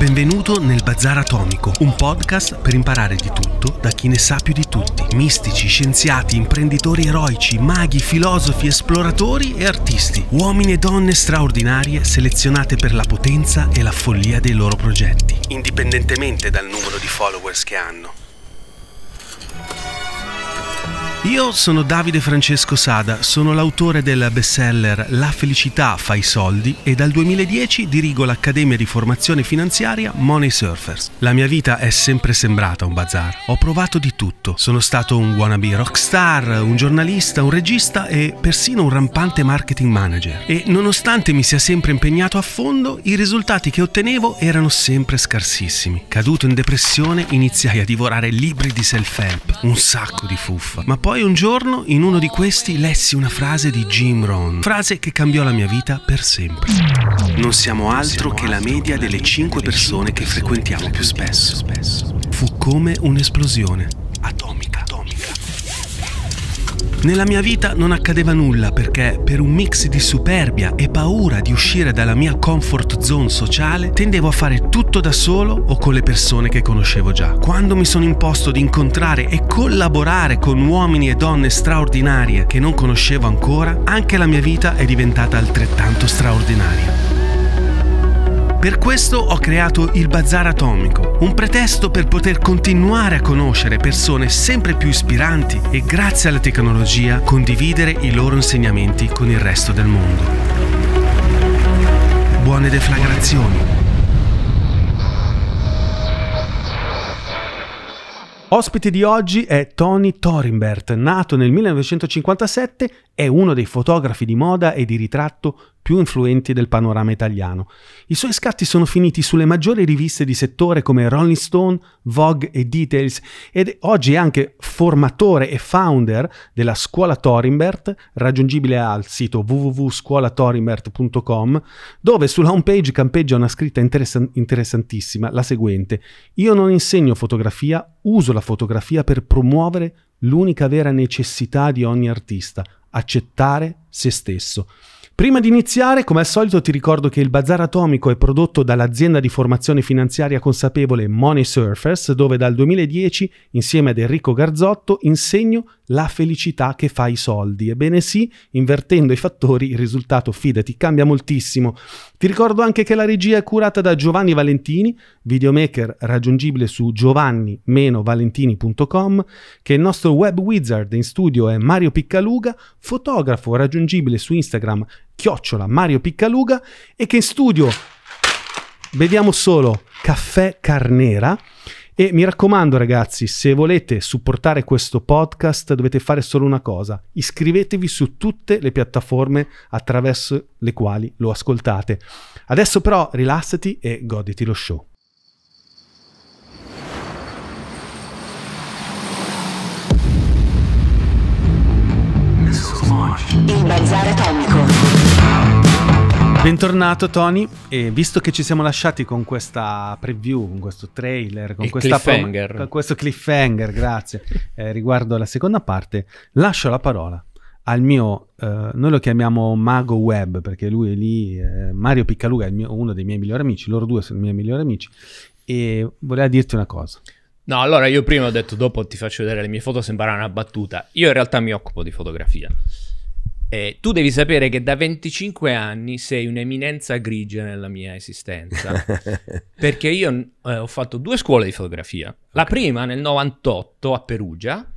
Benvenuto nel Bazar Atomico, un podcast per imparare di tutto da chi ne sa più di tutti. Mistici, scienziati, imprenditori eroici, maghi, filosofi, esploratori e artisti. Uomini e donne straordinarie selezionate per la potenza e la follia dei loro progetti, indipendentemente dal numero di followers che hanno. Io sono Davide Francesco Sada, sono l'autore del bestseller La felicità fa i soldi e dal 2010 dirigo l'Accademia di formazione finanziaria Money Surfers. La mia vita è sempre sembrata un bazar. Ho provato di tutto. Sono stato un wannabe rockstar, un giornalista, un regista e persino un rampante marketing manager. E nonostante mi sia sempre impegnato a fondo, i risultati che ottenevo erano sempre scarsissimi. Caduto in depressione, iniziai a divorare libri di self-help, un sacco di fuffa. Ma poi un giorno in uno di questi lessi una frase di Jim Rohn, frase che cambiò la mia vita per sempre. Non siamo altro che la media delle 5 persone che frequentiamo più spesso. Fu come un'esplosione atomica. Nella mia vita non accadeva nulla perché per un mix di superbia e paura di uscire dalla mia comfort zone sociale tendevo a fare tutto da solo o con le persone che conoscevo già. Quando mi sono imposto di incontrare e collaborare con uomini e donne straordinarie che non conoscevo ancora, anche la mia vita è diventata altrettanto straordinaria. Per questo ho creato il Bazar Atomico, un pretesto per poter continuare a conoscere persone sempre più ispiranti e grazie alla tecnologia condividere i loro insegnamenti con il resto del mondo. Buone deflagrazioni. Ospite di oggi è Tony Thorimbert, nato nel 1957, è uno dei fotografi di moda e di ritratto più influenti del panorama italiano. I suoi scatti sono finiti sulle maggiori riviste di settore come Rolling Stone, Vogue e Details ed oggi è anche formatore e founder della Scuola Thorimbert, raggiungibile al sito www.scuolathorimbert.com, dove sulla homepage campeggia una scritta interessant- interessantissima, la seguente: Io non insegno fotografia, uso la fotografia per promuovere l'unica vera necessità di ogni artista, accettare se stesso. Prima di iniziare, come al solito, ti ricordo che il Bazar Atomico è prodotto dall'azienda di formazione finanziaria consapevole Money Surfers, dove dal 2010, insieme ad Enrico Garzotto, insegno la felicità che fa i soldi. Ebbene sì, invertendo i fattori, il risultato, fidati, cambia moltissimo. Ti ricordo anche che la regia è curata da Giovanni Valentini, videomaker raggiungibile su giovanni-valentini.com, che il nostro web wizard in studio è Mario Piccaluga, fotografo raggiungibile su Instagram chiocciola Mario Piccaluga e che in studio vediamo solo Caffè Carnera e mi raccomando ragazzi, se volete supportare questo podcast dovete fare solo una cosa, iscrivetevi su tutte le piattaforme attraverso le quali lo ascoltate. Adesso però rilassati e goditi lo show. Il Bazar Atomico. Bentornato Tony, e visto che ci siamo lasciati con questa preview, con questo trailer, con cliffhanger. con questo cliffhanger, grazie, eh, riguardo alla seconda parte, lascio la parola al mio, eh, noi lo chiamiamo mago web perché lui è lì, eh, Mario Piccaluga è mio- uno dei miei migliori amici, loro due sono i miei migliori amici e voleva dirti una cosa. No, allora io prima ho detto dopo ti faccio vedere le mie foto, sembrava una battuta. Io in realtà mi occupo di fotografia. E tu devi sapere che da 25 anni sei un'eminenza grigia nella mia esistenza. perché io eh, ho fatto due scuole di fotografia. La prima nel 98 a Perugia.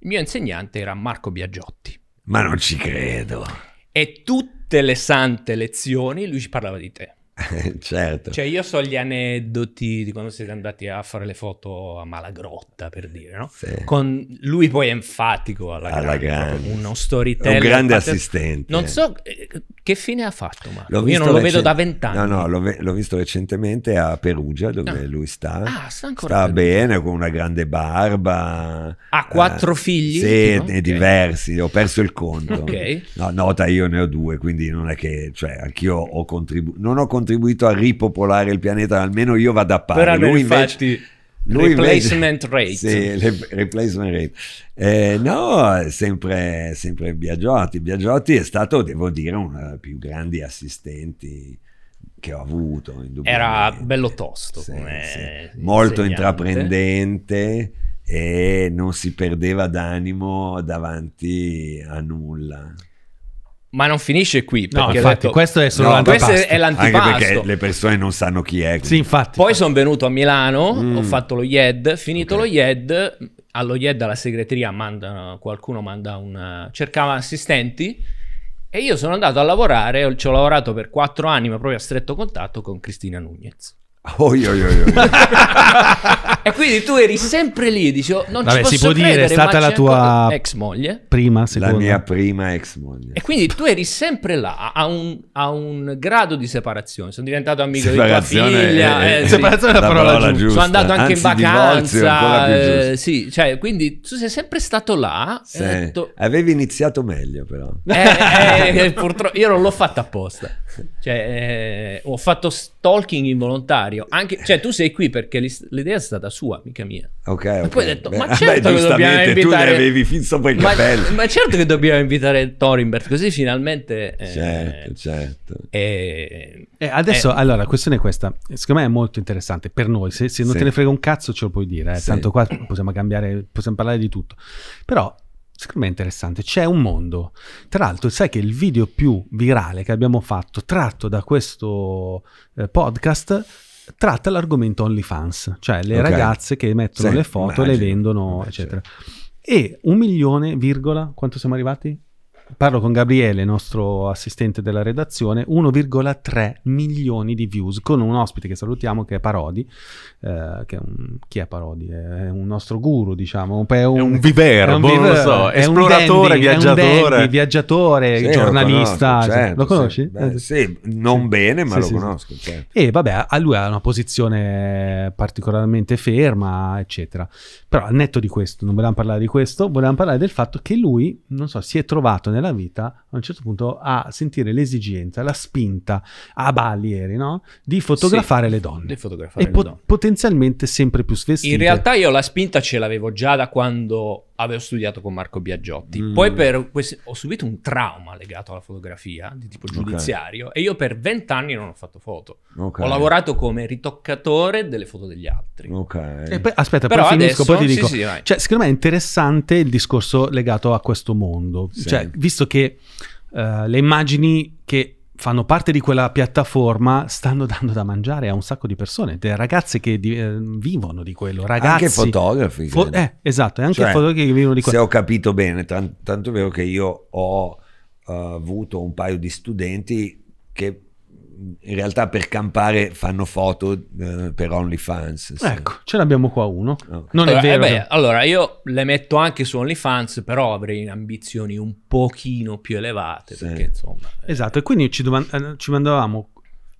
Il mio insegnante era Marco Biagiotti. Ma non ci credo. E tutte le sante lezioni lui ci parlava di te. certo. Cioè, io so gli aneddoti di quando siete andati a fare le foto a Malagrotta, per dire, no? Sì. Con lui poi è enfatico alla, Alla grande, grande. uno storyteller. un grande Infatti, assistente. Non so eh, che fine ha fatto, ma io non lo vedo recen- da vent'anni. No, no, l'ho, l'ho visto recentemente a Perugia, dove Ah. lui sta. Ah, sta ancora sta bene, con una grande barba. Ha quattro Eh, figli? Sì, Tipo? ne Ok. diversi, ho perso il conto. Ok. No, nota, io ne ho due, quindi non è che, cioè, anch'io ho contribuito, non ho contribuito a ripopolare il pianeta, almeno io vado a pari. Però lui infatti invece, lui replacement invece- rate. Sì, replacement rate. Eh, no, sempre, sempre Biagiotti. Biagiotti è stato, devo dire, uno dei più grandi assistenti che ho avuto. Era bello tosto. Sì, sì. Molto intraprendente e non si perdeva d'animo davanti a nulla. Ma non finisce qui. No, infatti, detto- questo è solo No, l'antipasto. questo è Anche l'antipasto. perché le persone non sanno chi è. Sì, infatti. Poi sono venuto a Milano, Mm. ho fatto lo IED, finito Ok. lo IED, allo IED alla segreteria manda, qualcuno manda un... cercava assistenti e io sono andato a lavorare, ci ho lavorato per quattro anni, ma proprio a stretto contatto con Cristina Nunez. Oi, oi, oi, oi. E quindi tu eri sempre lì, dicevo, non Vabbè, ci posso si può dire, credere, è stata la tua- ex moglie. Prima, La seconda. mia prima ex moglie. E quindi tu eri sempre là, a un, a un grado di separazione. Sono diventato amico di tua figlia. è- eh, sì. Separazione è la parola giusta. giusta. Sono andato anche in Anzi, ancora vacanza. eh, sì, cioè, quindi tu sei sempre stato là. Sì. e detto, Avevi iniziato meglio però. eh, eh, purtroppo io non l'ho fatta apposta. Cioè, eh, ho fatto stalking involontario. Anche, cioè, tu sei qui perché l'idea è stata sua, mica mia. Ok, E ok. poi ho detto, Beh, ma beh, certo che dobbiamo giustamente, invitare... tu ne avevi fin sopra i ma, capelli. ma certo che dobbiamo invitare Thorimbert, così finalmente... eh, Certo, certo. eh, Eh, adesso, eh, allora, la questione è questa. Secondo me è molto interessante per noi. Se, se non Sì. te ne frega un cazzo, ce lo puoi dire. eh. Sì. Tanto qua possiamo cambiare, possiamo parlare di tutto. Però, secondo me è interessante. C'è un mondo. Tra l'altro, sai che il video più virale che abbiamo fatto, tratto da questo eh, podcast, tratta l'argomento OnlyFans, cioè le Ok. ragazze che mettono Sì, le foto, le immagino. vendono, Vabbè, eccetera. E un milione, virgola, quanto siamo arrivati? Parlo con Gabriele, nostro assistente della redazione, 1,3 milioni di views con un ospite che salutiamo che è Parodi, eh, che è un, chi è Parodi? È un nostro guru, diciamo, è un, È un viver, è un non lo viver, so, esploratore, dandy, viaggiatore. dandy, viaggiatore, Sì, lo giornalista, conosco, cioè, certo, lo conosci? Beh, Eh, sì, non Sì. bene, ma Sì, lo conosco. certo. E vabbè, a lui ha una posizione particolarmente ferma, eccetera. Però al netto di questo, non volevamo parlare di questo, volevamo parlare del fatto che lui, non so, si è trovato nella vita a un certo punto a sentire l'esigenza, la spinta a Bali eri, no? Di fotografare Sì, le donne. di fotografare e le po- donne. potenzialmente sempre più svestite. In realtà io la spinta ce l'avevo già da quando avevo studiato con Marco Biagiotti. Mm. Poi per questi- ho subito un trauma legato alla fotografia di tipo giudiziario e io per vent'anni non ho fatto foto. Ok. Ho lavorato come ritoccatore delle foto degli altri. Ok. E poi- aspetta, Però poi finisco, adesso- poi ti sì, dico. sì, vai. Cioè, secondo me è interessante il discorso legato a questo mondo. Sì. Cioè, visto che eh, le immagini che fanno parte di quella piattaforma stanno dando da mangiare a un sacco di persone, ragazze che di- eh, vivono di quello, ragazzi. Anche fotografi. Fo- eh, esatto, anche Cioè, fotografi che vivono di Se quello. ho capito bene, tan- tanto è vero che io ho eh, avuto un paio di studenti che in realtà per campare fanno foto eh, per OnlyFans. sì. Ecco, ce l'abbiamo qua uno. Ok. Non allora, è vero. eh beh, che- allora, io le metto anche su OnlyFans, però avrei ambizioni un pochino più elevate, Sì. perché insomma... eh, Esatto, e quindi ci, doman- eh, ci mandavamo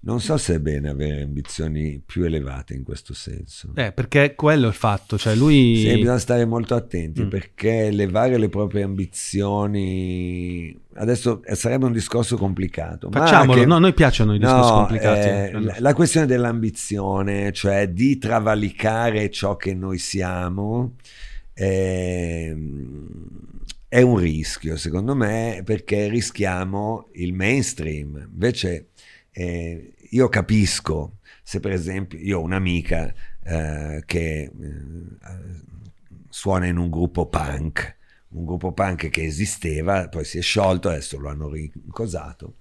Non so se è bene avere ambizioni più elevate in questo senso. Eh, perché quello è il fatto, cioè lui... Sì, bisogna stare molto attenti Mm. perché levare le proprie ambizioni adesso eh, sarebbe un discorso complicato. ma Facciamolo, che- no, noi piacciono i discorsi No, complicati. eh, eh. la, la questione dell'ambizione, cioè di travalicare ciò che noi siamo, ehm, è un rischio, secondo me, perché rischiamo il mainstream. Invece eh, io capisco, se per esempio io ho un'amica eh, che eh, suona in un gruppo punk, un gruppo punk che esisteva, poi si è sciolto, adesso lo hanno rincosato,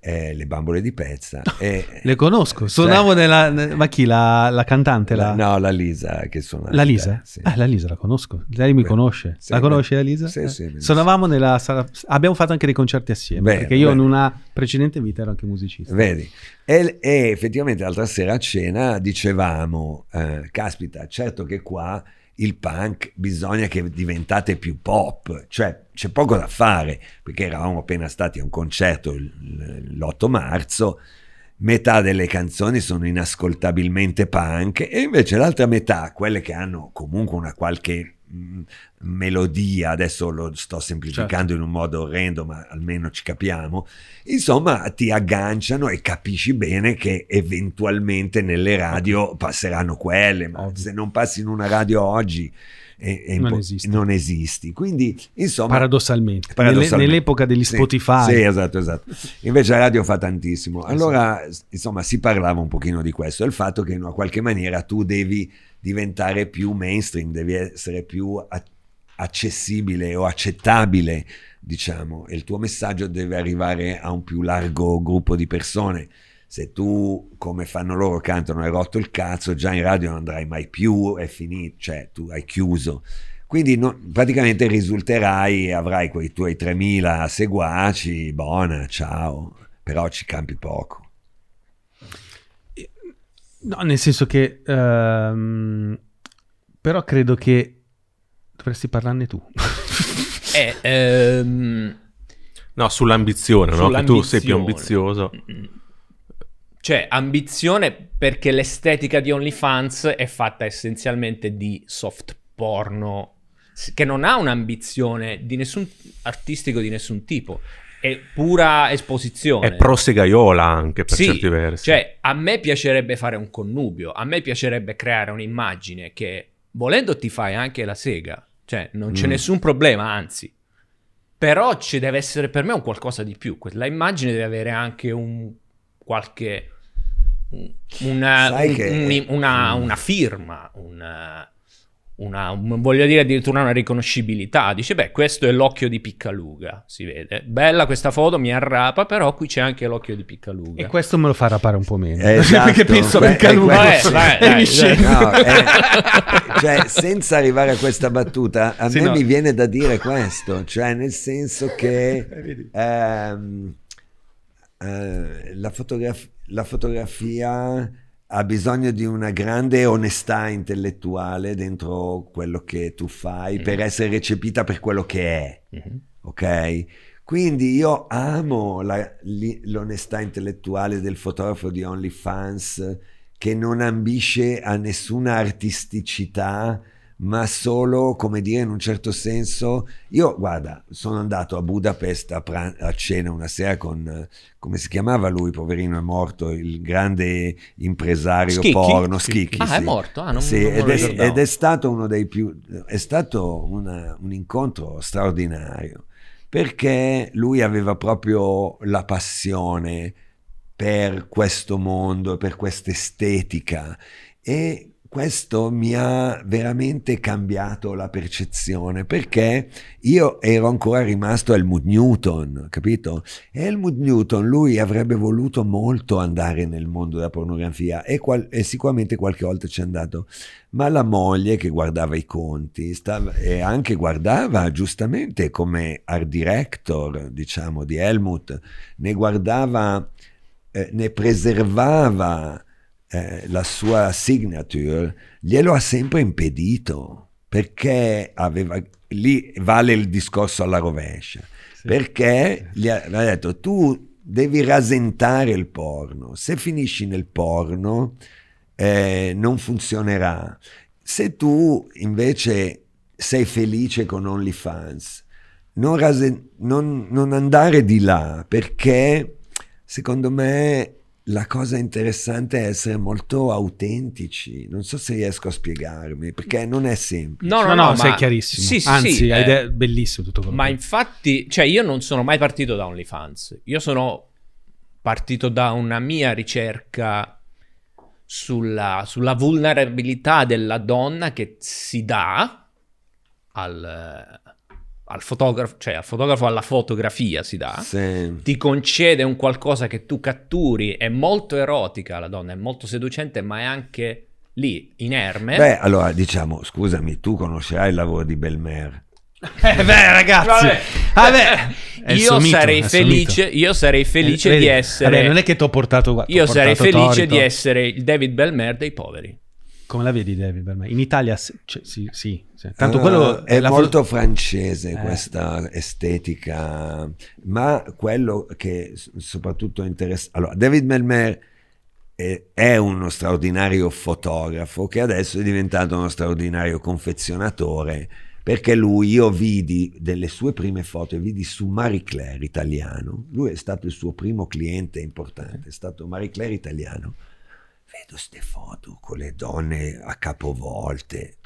eh, le bambole di pezza. e- Le conosco, Cioè- suonavo nella... Ma chi? La, la cantante? La, La- no, la Lisa che suona. la Lisa? Sì. Ah, la Lisa la conosco. Lei mi Beh, conosce. sì, la conosci beh, la Lisa? sì, Eh. sì. Suonavamo nella sala... Abbiamo fatto anche dei concerti assieme. Bene, perché io in bene. una precedente vita ero anche musicista. Vedi? E, e effettivamente l'altra sera a cena dicevamo, eh, caspita, certo che qua il punk bisogna che diventate più pop, cioè c'è poco da fare, perché eravamo appena stati a un concerto il- l'8 marzo, metà delle canzoni sono inascoltabilmente punk e invece l'altra metà, quelle che hanno comunque una qualche melodia, adesso lo sto semplificando Certo. in un modo orrendo, ma almeno ci capiamo, insomma ti agganciano e capisci bene che eventualmente nelle radio passeranno quelle, ma Ovvio. se non passi in una radio oggi è- è Non esisti. non esisti. Quindi, insomma, Paradossalmente. Paradossalmente. Nelle- nell'epoca degli Sì, Spotify. Sì, esatto, esatto. Invece la radio fa tantissimo. Eh, Allora, s- insomma, si parlava un pochino di questo, il fatto che in una qualche maniera tu devi diventare più mainstream, devi essere più accessibile o accettabile, diciamo, e il tuo messaggio deve arrivare a un più largo gruppo di persone. Se tu, come fanno loro, cantano hai rotto il cazzo, già in radio non andrai mai più, è finito, cioè tu hai chiuso. Quindi no- praticamente risulterai, avrai quei tuoi 3000 seguaci, buona, ciao, però ci campi poco. No, nel senso che... ehm, però credo che dovresti parlarne tu. Eh, ehm, No, sull'ambizione, no? Che tu sei più sull'ambizione. ambizioso. Cioè, ambizione perché l'estetica di OnlyFans è fatta essenzialmente di soft porno, che non ha un'ambizione di nessun artistico di nessun tipo, è pura esposizione. È prosegaiola anche per Sì, certi versi. Cioè, a me piacerebbe fare un connubio, a me piacerebbe creare un'immagine che, volendo, ti fai anche la sega. Cioè, non c'è Mm. nessun problema, anzi. Però ci deve essere per me un qualcosa di più. La immagine deve avere anche un qualche... un- Una, un- che- un- una, Mm. una firma, una, una- un- voglio dire addirittura una riconoscibilità. Dice, beh, questo è l'occhio di Piccaluga, si vede. Bella questa foto, mi arrapa, però qui c'è anche l'occhio di Piccaluga. E questo me lo fa rapare un po' meno. Eh, esatto. Perché penso Beh, al Caluga. è questo. Vai, vai, dai. No, eh, cioè, senza arrivare a questa battuta, a Sì, me no. mi viene da dire questo, cioè nel senso che ehm, eh, la, fotograf- la fotografia ha bisogno di una grande onestà intellettuale dentro quello che tu fai Mm. per essere recepita per quello che è Mhm. ok? Quindi io amo la- l'onestà intellettuale del fotografo di OnlyFans che non ambisce a nessuna artisticità, ma solo, come dire, in un certo senso. Io, guarda, sono andato a Budapest a, pran- a cena una sera con, come si chiamava lui, poverino, è morto, il grande impresario Schicchi? porno, Schicchi. Ah, è sì. morto? Ah, non- Sì, non ed, è, ed è stato uno dei più è stato una- un incontro straordinario perché lui aveva proprio la passione per questo mondo, per questa estetica e questo mi ha veramente cambiato la percezione perché io ero ancora rimasto a Helmut Newton, capito? Helmut Newton, lui avrebbe voluto molto andare nel mondo della pornografia e, qual- e sicuramente qualche volta ci è andato, ma la moglie che guardava i conti stava- e anche guardava giustamente come art director, diciamo, di Helmut, ne guardava, eh, ne preservava eh, la sua signature, glielo ha sempre impedito perché aveva lì vale il discorso alla rovescia perché gli ha- aveva detto tu devi rasentare il porno se finisci nel porno eh, non funzionerà. Se tu invece sei felice con OnlyFans non, rasen- non, non andare di là perché secondo me la cosa interessante è essere molto autentici. Non so se riesco a spiegarmi, perché non è semplice. No, No, no, no, sei ma- chiarissimo. Sì, sì, Anzi, sì, hai eh, bellissimo tutto quello Ma che- infatti, cioè io non sono mai partito da OnlyFans. Io sono partito da una mia ricerca sulla, sulla vulnerabilità della donna che si dà al, al fotografo, cioè al fotografo alla fotografia si dà. Sì. Ti concede un qualcosa che tu catturi, è molto erotica la donna, è molto seducente, ma è anche lì, inerme. Beh, allora diciamo, scusami, tu conoscerai il lavoro di Belmer. Eh beh, ragazzi. Vabbè. È il io mito, sarei è felice, io sarei felice Eh, vedi, di essere Vabbè, non è che ti ho portato qua. Io sarei portato felice Torito. di essere il David Belmer dei poveri. Come la vedi, David? per me? In Italia, sì, cioè, sì, sì, sì. Tanto Ah, quello è molto francese Eh. questa estetica, ma quello che soprattutto interessa... Allora, David Belmer è, è uno straordinario fotografo che adesso è diventato uno straordinario confezionatore perché lui, io vidi delle sue prime foto, vidi su Marie Claire italiano, lui è stato il suo primo cliente importante, è stato Marie Claire italiano, vedo queste foto con le donne a capovolte,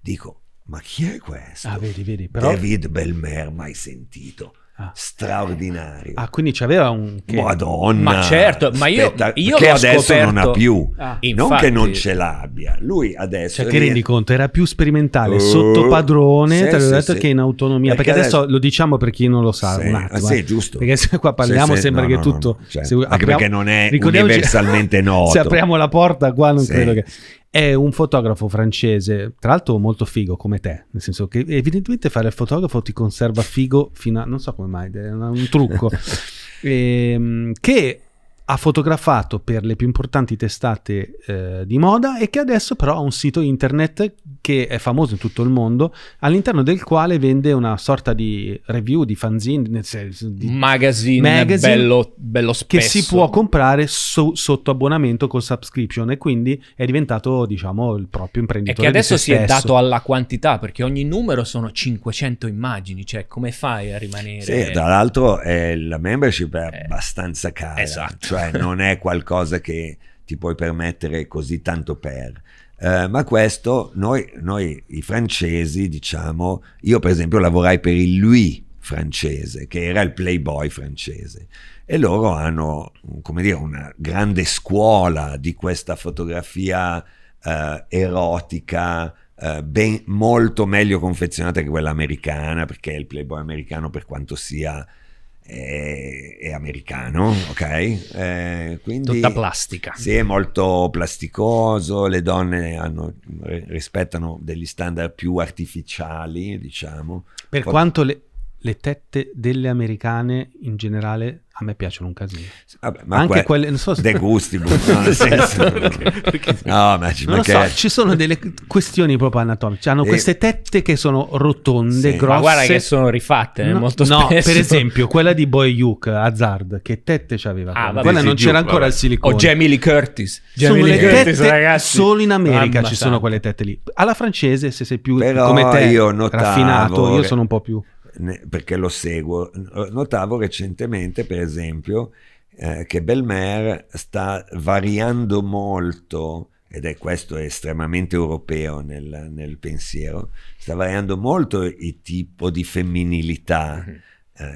dico, ma chi è questo? Ah, vedi, vedi, però... David Belmer, mai sentito. Ah. Straordinario. Ah, quindi c'aveva un... Che... Madonna. Ma certo, ma io- Spetta- io che adesso scoperto- non ha più. Ah. non Infatti- che non ce l'abbia. Lui adesso Cioè, che ries- rendi conto? Era più sperimentale Uh, sotto padrone, sì, te l'ho sì, detto, sì. che in autonomia. Perché, Perché adesso, adesso- lo diciamo per chi non lo sa, Sì, un ah, attimo. sì, eh. giusto. Perché se qua parliamo sembra no, che no, tutto... no, cioè, se anche apriamo- perché non è universalmente noto. se apriamo la porta qua non credo che... È un fotografo francese, tra l'altro molto figo come te, nel senso che evidentemente fare il fotografo ti conserva figo fino a... non so come mai, è un trucco. Ehm, che ha fotografato per le più importanti testate eh, di moda e che adesso però ha un sito internet che è famoso in tutto il mondo, all'interno del quale vende una sorta di review, di fanzine, di- magazine, Magazine bello, bello che spesso. si può comprare so- sotto abbonamento con subscription e quindi è diventato diciamo il proprio E imprenditore che adesso di se si è dato alla quantità, perché ogni numero sono 500 immagini, cioè come fai a rimanere... Sì, tra l'altro eh, la membership è Eh, abbastanza cara, esatto. cioè non è qualcosa che ti puoi permettere così tanto per. Eh, ma questo, noi, noi i francesi, diciamo, io per esempio lavorai per il Lui francese, che era il Playboy francese, e loro hanno, come dire, una grande scuola di questa fotografia eh, erotica, eh, ben- molto meglio confezionata che quella americana, perché il Playboy americano, per quanto sia è, è americano, ok? Eh, quindi Tutta plastica. sì, è molto plasticoso, le donne hanno- rispettano degli standard più artificiali, diciamo. Per Poi- quanto le, le tette delle americane in generale a me piacciono un casino. Vabbè, ma Anche que- quelle, non so se- De gustibus, no, nel senso- no, ma ci Non lo so, ci sono delle questioni proprio anatomiche. Hanno Eh, queste tette che sono rotonde, Sì. grosse. Ma guarda che sono rifatte eh, No, molto no, spesso. per esempio, quella di Boy Yuk, Hazard, che tette c'aveva? Ah, quella? vabbè, quella sì, non c'era ancora vabbè. il silicone. O Jamie Lee Curtis. sono Jamie le Lee Curtis, tette ragazzi. solo in America Mamma ci sono quelle tette lì. Alla francese, se sei più Però come te, io notavo raffinato, io sono un po' più. Perché lo seguo, notavo recentemente, per esempio, eh, che Belmer sta variando molto, ed è questo estremamente europeo nel, nel pensiero, sta variando molto il tipo di femminilità. Mhm.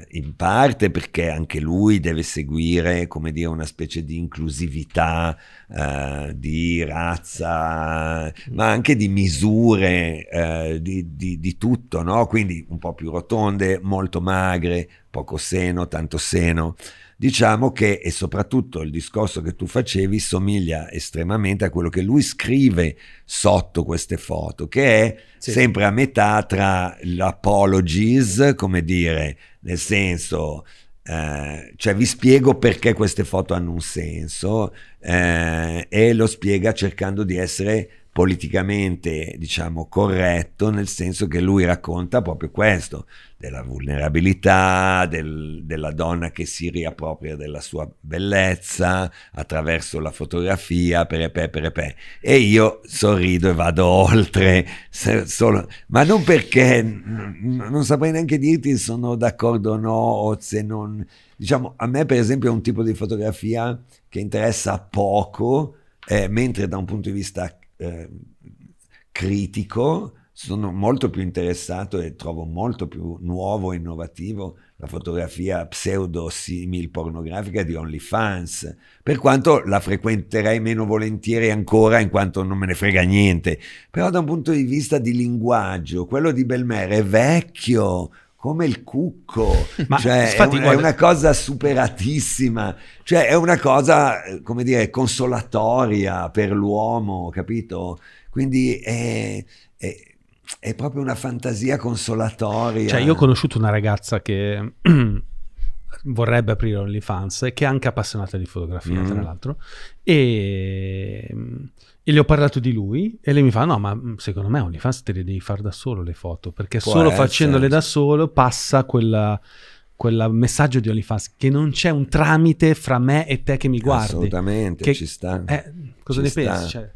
Eh, in parte perché anche lui deve seguire, come dire, una specie di inclusività eh, di razza, ma anche di misure, eh, di, di- di tutto, no? Quindi un po' più rotonde, molto magre, poco seno, tanto seno. Diciamo che, e soprattutto il discorso che tu facevi, somiglia estremamente a quello che lui scrive sotto queste foto, che è Sì. sempre a metà tra l'apologies, come dire, nel senso, eh, cioè vi spiego perché queste foto hanno un senso eh, e lo spiega cercando di essere politicamente, diciamo, corretto, nel senso che lui racconta proprio questo, della vulnerabilità, del- della donna che si riappropria della sua bellezza attraverso la fotografia, perepè, perepè. E io sorrido e vado oltre, se- solo- ma non perché, non saprei neanche dirti se sono d'accordo o no, o se non... Diciamo, a me per esempio è un tipo di fotografia che interessa poco, eh, mentre da un punto di vista eh, critico sono molto più interessato e trovo molto più nuovo e innovativo la fotografia pseudo simil pornografica di OnlyFans, per quanto la frequenterei meno volentieri ancora in quanto non me ne frega niente, però da un punto di vista di linguaggio, quello di Belmer è vecchio, come il cucco, Ma cioè è, infatti, un- è guarda- una cosa superatissima, cioè è una cosa, come dire, consolatoria per l'uomo, capito? Quindi è, è- è proprio una fantasia consolatoria. Cioè, io ho conosciuto una ragazza che vorrebbe aprire OnlyFans, che è anche appassionata di fotografia, Mm. tra l'altro, e, e le ho parlato di lui e lei mi fa, no, ma mm, secondo me OnlyFans te le devi fare da solo le foto, perché Può solo essere. facendole da solo passa quella quel messaggio di OnlyFans che non c'è un tramite fra me e te che mi guardi. Assolutamente, Che- ci sta. Eh, cosa Ci ne sta. pensi? Cioè,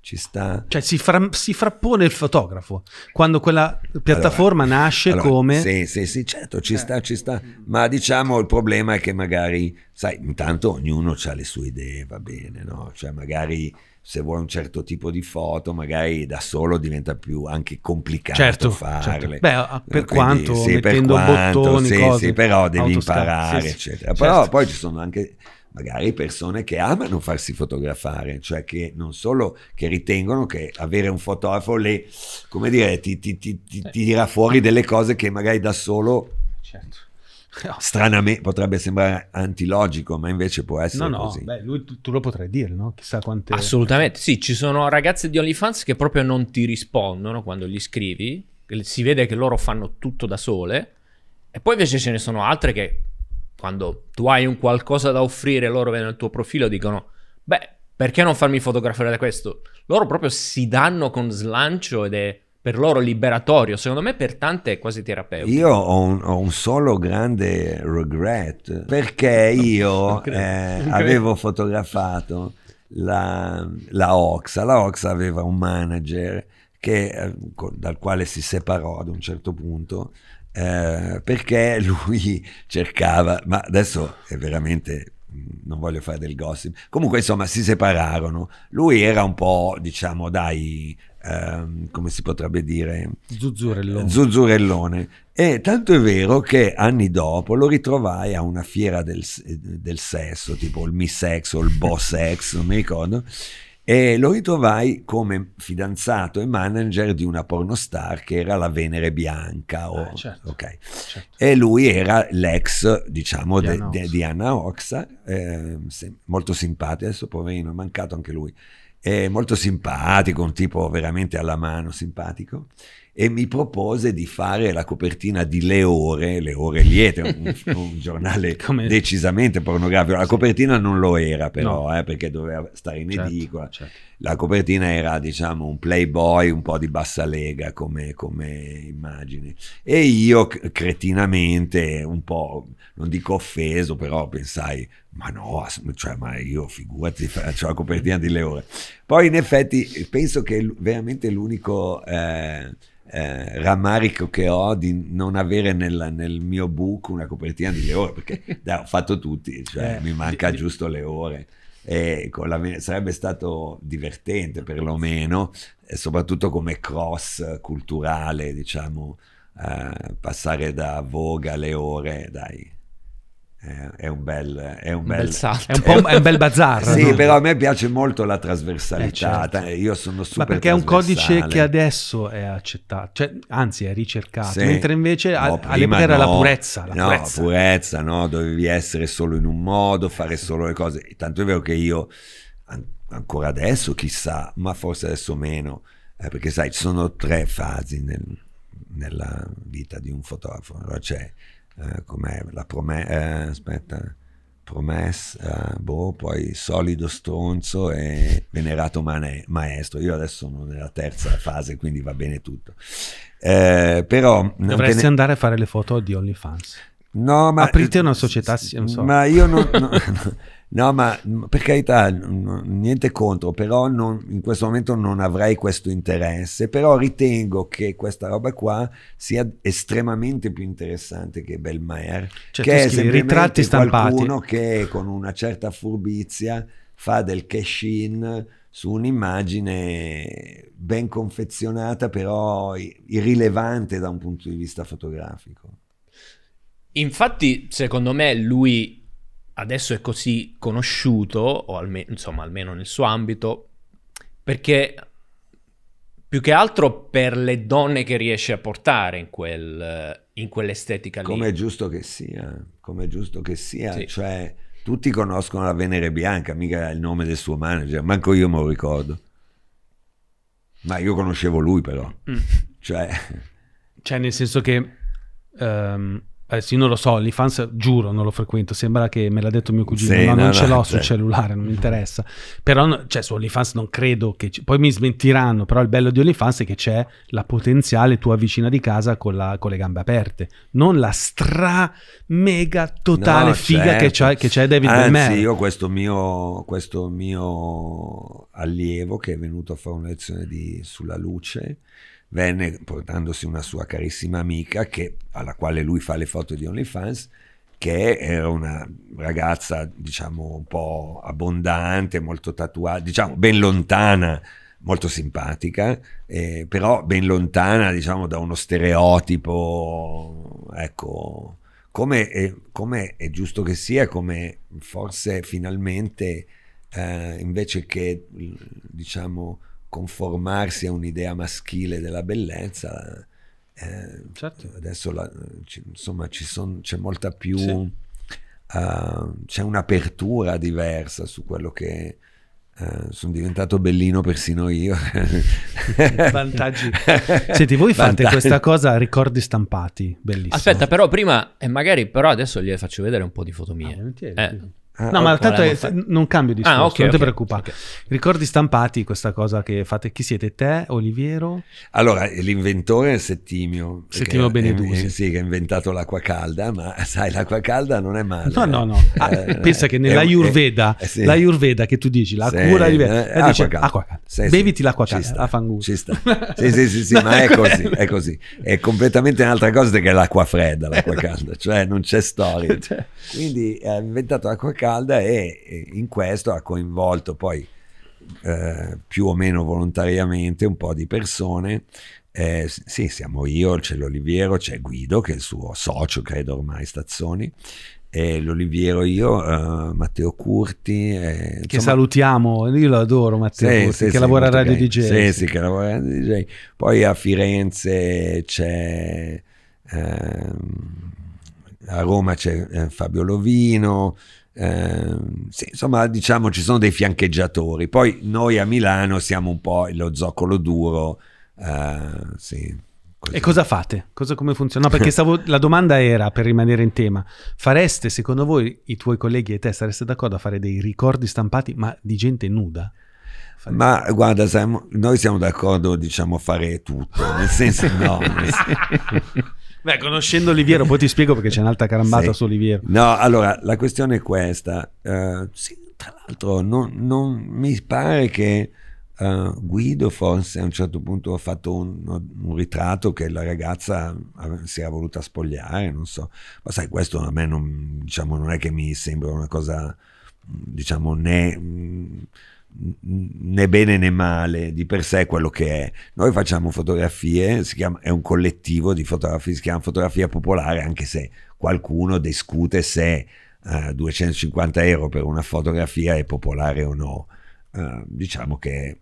Ci sta. cioè, si, fra- si frappone il fotografo quando quella piattaforma Allora, nasce allora, come... Sì, sì, sì, certo, ci sta, ci sta. Ma diciamo il problema è che magari, sai, intanto ognuno ha le sue idee, va bene, no? Cioè magari se vuoi un certo tipo di foto, magari da solo diventa più anche complicato Certo, farle. certo. Beh, per Eh, quindi, quanto, sì, per mettendo quanto, bottoni, sì, cose, sì, però devi imparare, sì, sì. eccetera. Certo. Però poi ci sono anche magari persone che amano farsi fotografare, cioè che non solo che ritengono che avere un fotografo le, come dire, ti, ti- ti- ti- tira fuori delle cose che magari da solo Certo. stranamente potrebbe sembrare antilogico, ma invece può essere No, no, così. beh, lui tu, tu lo potrai dire, no? Chissà quante... Assolutamente, sì, ci sono ragazze di OnlyFans che proprio non ti rispondono quando gli scrivi, si vede che loro fanno tutto da sole, e poi invece ce ne sono altre che quando tu hai un qualcosa da offrire, loro vedono il tuo profilo e dicono, beh, perché non farmi fotografare da questo? Loro proprio si danno con slancio ed è per loro liberatorio, secondo me per tante è quasi terapeutico. Io ho un, ho un solo grande regret perché io eh, avevo fotografato la, la Oxa. La Oxa aveva un manager che, eh, dal quale si separò ad un certo punto eh, perché lui cercava, ma adesso è veramente non voglio fare del gossip. Comunque, insomma, si separarono. Lui era un po', diciamo, dai, ehm, come si potrebbe dire, Zuzzurellone. zuzzurellone. E tanto è vero che anni dopo lo ritrovai a una fiera del, del sesso, tipo il Miss Sex o il Boss Sex, non mi ricordo. E lo ritrovai come fidanzato e manager di una pornostar che era la Venere Bianca. o- Ah, certo. ok. Certo. E lui era l'ex, diciamo, Di Anna Oxa. eh, molto simpatico, adesso poverino è mancato anche lui, è molto simpatico, un tipo veramente alla mano simpatico, e mi propose di fare la copertina di Le Ore, Le Ore Liete, un, un giornale Come- decisamente pornografico, la copertina non lo era però, No. eh, perché doveva stare in Certo, edicola, certo. la copertina era diciamo un playboy un po' di bassa lega come, come immagini e io cretinamente un po' non dico offeso però pensai ma no cioè ma io figurati faccio la copertina di Leone poi in effetti penso che veramente l'unico eh, eh, rammarico che ho di non avere nel, nel mio book una copertina di Leone perché dai, ho fatto tutti cioè Eh, mi manca di- giusto le ore e con la sarebbe stato divertente perlomeno, e soprattutto come cross culturale, diciamo, eh, passare da Vogue alle ore, dai, eh, è un bel... È un bel, bel salto. È un è un bel bazar. Sì, no? però a me piace molto la trasversalità, Eh, certo. ta- io sono super Ma perché è un codice che adesso è accettato, cioè, anzi è ricercato, Sì. mentre invece No, all'epoca era la no. purezza. La no, purezza. purezza, no, dovevi essere solo in un modo, fare solo le cose. Tanto è vero che io, an- ancora adesso, chissà, ma forse adesso meno, eh, perché sai, ci sono tre fasi nel- nella vita di un fotografo. Allora c'è, eh, com'è, la promessa, aspetta, promessa, boh, poi solido stronzo e venerato mane- maestro. Io adesso sono nella terza fase, quindi va bene tutto. Eh, però te Dovresti ne- andare a fare le foto di OnlyFans. No, ma Aprite una società, sì, non so. Ma io non, no, no, no, ma per carità, niente contro, però non- in questo momento non avrei questo interesse, però ritengo che questa roba qua sia estremamente più interessante che Belmaer, Cioè, che è scrivi semplicemente ritratti stampati. qualcuno che con una certa furbizia fa del cash in su un'immagine ben confezionata, però irrilevante da un punto di vista fotografico. Infatti, secondo me, lui adesso è così conosciuto, o almeno, insomma, almeno nel suo ambito, perché più che altro per le donne che riesce a portare in, quel, in quell'estetica lì. Come è giusto che sia, come è giusto che sia, Sì. cioè tutti conoscono la Venere Bianca, mica è il nome del suo manager, manco io me lo ricordo. Ma io conoscevo lui però, Mm. cioè Cioè, nel senso che ehm, Eh sì, non lo so, l'InFans giuro non lo frequento, sembra che me l'ha detto mio cugino, Sì, no, no, non ce no, l'ho cioè. sul cellulare, non mi interessa. Però, no- cioè, su OnlyFans non credo che... ci- Poi mi smentiranno, però il bello di OnlyFans è che c'è la potenziale tua vicina di casa con, la- con le gambe aperte, non la stra mega totale No, figa certo. che, c'ha, che c'è David Anzi, Belmer. io questo mio, questo mio allievo che è venuto a fare una lezione di, sulla luce venne portandosi una sua carissima amica che- alla quale lui fa le foto di OnlyFans che era una ragazza diciamo un po' abbondante, molto tatuata, diciamo ben lontana molto simpatica, eh, però ben lontana diciamo da uno stereotipo, ecco, come è, come è giusto che sia, come forse finalmente eh, invece che diciamo conformarsi a un'idea maschile della bellezza, eh, Certo. adesso la- ci- insomma ci son- c'è molta più, Sì. eh, c'è un'apertura diversa su quello che eh, sono diventato bellino persino io. Vantaggi. Senti, voi fate Vantaggi. questa cosa a ricordi stampati, bellissimo. Aspetta, però prima, e magari però adesso gliele faccio vedere un po' di foto Ah, mie. volentieri, Eh. Ah, No, ma tanto è- volevamo non cambio discorso, Ah, ok, non ti ok, preoccupare. ok. Ricordi stampati, questa cosa che fate, chi siete? Te, Oliviero? Allora, l'inventore è Settimio. Settimio Benedusi. eh, sì, che ha inventato l'acqua calda, ma sai, l'acqua calda non è male. No, eh. no, no. Ah, Eh, pensa che è- nell'Ayurveda, eh, sì. l'Ayurveda che tu dici, la Sì, cura di eh, eh, dice calda. acqua calda. Sì, sì. Beviti l'acqua calda, sta, la fangusa. Ci sta. Sì, sì, sì, sì, ma è così, è così. È completamente un'altra cosa che l'acqua fredda, l'acqua calda, cioè non c'è storia. Cioè, Quindi ha inventato l'acqua calda e e in questo ha coinvolto poi eh, più o meno volontariamente un po' di persone. Eh, sì, siamo io, c'è l'Oliviero, c'è Guido che è il suo socio, credo ormai Stazzoni, e l'Oliviero io, eh, Matteo Curti. eh, che insomma, salutiamo, io lo adoro Matteo, sì, Curti, sì, che sì, lavora a Radio. DJ. Sì, sì, che lavora a Radio DJ. Poi a Firenze c'è, ehm, a Roma c'è eh, Fabio Lovino. Ehm, sì, insomma, diciamo ci sono dei fiancheggiatori. Poi noi a Milano siamo un po' lo zoccolo duro. eh, sì. E cosa fate? Cosa, come funziona? No, perché stavo- la domanda era, per rimanere in tema, fareste, secondo voi, i tuoi colleghi e te, sareste d'accordo a fare dei ricordi stampati, ma di gente nuda? Fare- Ma guarda, siamo- noi siamo d'accordo, diciamo, a fare tutto, nel senso no. nel sen- Beh, conoscendo Oliviero, poi ti spiego perché c'è un'altra carambata Sì. su Oliviero. No, allora la questione è questa. eh, sì, tra l'altro, non, non- mi pare che eh, Guido forse a un certo punto ha fatto un, un ritratto che la ragazza ave- si era voluta spogliare, non so. Ma sai, questo a me non, diciamo, non è che mi sembra una cosa, diciamo, né, né bene né male, di per sé quello che è. Noi facciamo fotografie, chiama, è un collettivo di fotografi, si chiama fotografia popolare, anche se qualcuno discute se eh, 250 euro per una fotografia è popolare o no. Eh, diciamo che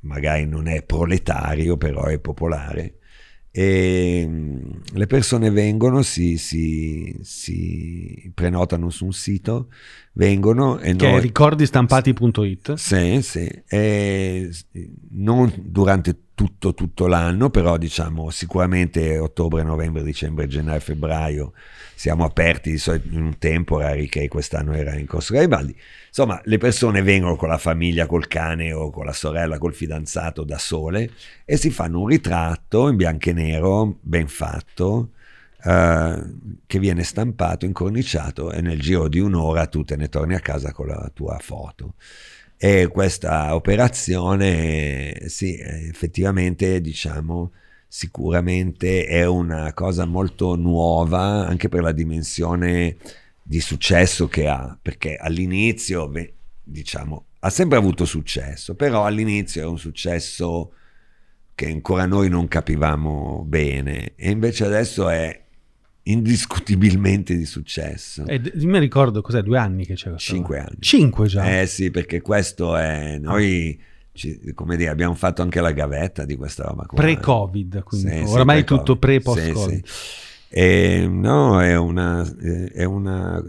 magari non è proletario, però è popolare. E mm, le persone vengono, si, si- si prenotano su un sito, vengono e Che è noi... ricordistampati.it. Sì, sì, e non durante tutto, tutto l'anno, però diciamo sicuramente ottobre, novembre, dicembre, gennaio, febbraio siamo aperti di solito in un temporary che quest'anno era in Corso Garibaldi. Insomma, le persone vengono con la famiglia, col cane o con la sorella, col fidanzato da sole e si fanno un ritratto in bianco e nero, ben fatto, che viene stampato, incorniciato e nel giro di un'ora tu te ne torni a casa con la tua foto. E questa operazione, sì, eh, effettivamente, diciamo, sicuramente è una cosa molto nuova anche per la dimensione di successo che ha, perché all'inizio, diciamo, ha sempre avuto successo, però all'inizio era un successo che ancora noi non capivamo bene e invece adesso è indiscutibilmente di successo. E d- mi ricordo cos'è, due anni che c'è. Cinque anni. Cinque già. Eh sì, perché questo è... Noi, ci- come dire, abbiamo fatto anche la gavetta di questa roba qua. Pre-Covid, quindi Sì, sì, oramai pre-Covid. tutto pre-post-Covid. Sì, sì. E, no, è una, è una,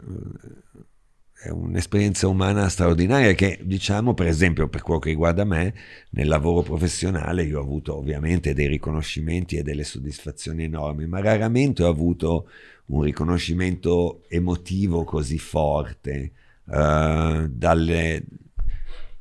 è un'esperienza umana straordinaria che, diciamo, per esempio, per quello che riguarda me, nel lavoro professionale io ho avuto ovviamente dei riconoscimenti e delle soddisfazioni enormi, ma raramente ho avuto un riconoscimento emotivo così forte uh, dalle,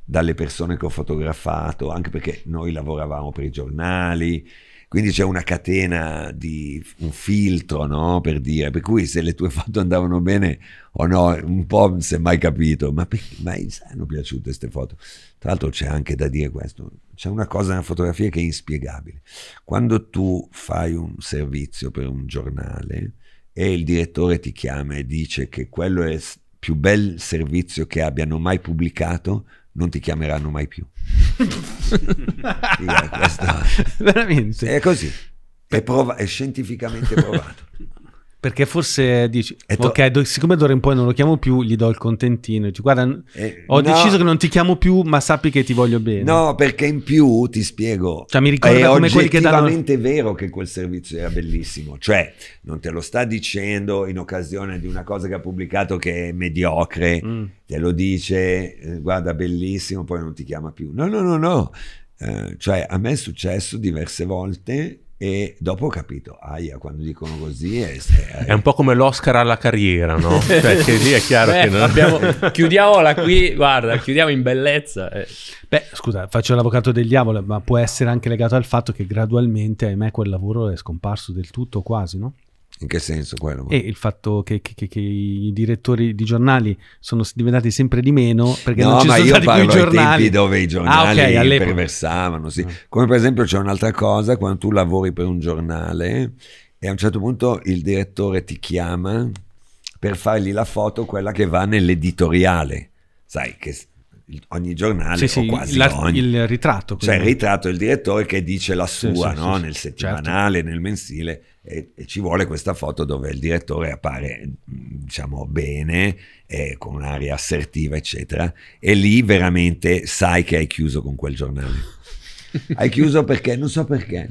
dalle persone che ho fotografato, anche perché noi lavoravamo per i giornali, quindi c'è una catena di un filtro, no? Per dire, per cui se le tue foto andavano bene o no, un po' si è mai capito, ma mai hanno piaciute queste foto? Tra l'altro c'è anche da dire questo, c'è una cosa nella fotografia che è inspiegabile. Quando tu fai un servizio per un giornale e il direttore ti chiama e dice che quello è il più bel servizio che abbiano mai pubblicato, non ti chiameranno mai più. Questo Veramente. è così, è, prova- è scientificamente provato. Perché forse dici, to- ok, do- siccome d'ora in poi non lo chiamo più, gli do il contentino. Dici, guarda, Eh, ho no. deciso che non ti chiamo più, ma sappi che ti voglio bene. No, perché in più ti spiego. Cioè, mi ricorda è come quelli che danno- oggettivamente vero che quel servizio era bellissimo. Cioè, non te lo sta dicendo in occasione di una cosa che ha pubblicato che è mediocre, Mm. te lo dice, eh, guarda, bellissimo, poi non ti chiama più. No, no, no, no. Eh, cioè, a me è successo diverse volte e dopo ho capito, aia, quando dicono così è, È un po' come l'Oscar alla carriera, no? Cioè, che lì è chiaro Beh, che non... abbiamo- chiudiamola qui, guarda, chiudiamo in bellezza. eh. Beh, scusa, faccio l'avvocato del diavolo, ma può essere anche legato al fatto che gradualmente, ahimè, quel lavoro è scomparso del tutto, quasi, no? In che senso quello? E il fatto che, che- che- che i direttori di giornali sono diventati sempre di meno perché non no, ci ma sono io stati più i giornali. tempi dove i giornali Ah, ok, all'epoca. perversavano, sì. Ah. Come per esempio c'è un'altra cosa, quando tu lavori per un giornale e a un certo punto il direttore ti chiama per fargli la foto, quella che va nell'editoriale. Sai che ogni giornale, Sì, sì, l'ar- ogni, il ritratto. cioè il quindi. ritratto del direttore che dice la sua sì, no? sì, nel sì, settimanale, nel mensile e, e ci vuole questa foto dove il direttore appare diciamo bene eh, con un'aria assertiva eccetera e lì veramente sai che hai chiuso con quel giornale hai chiuso perché non so perché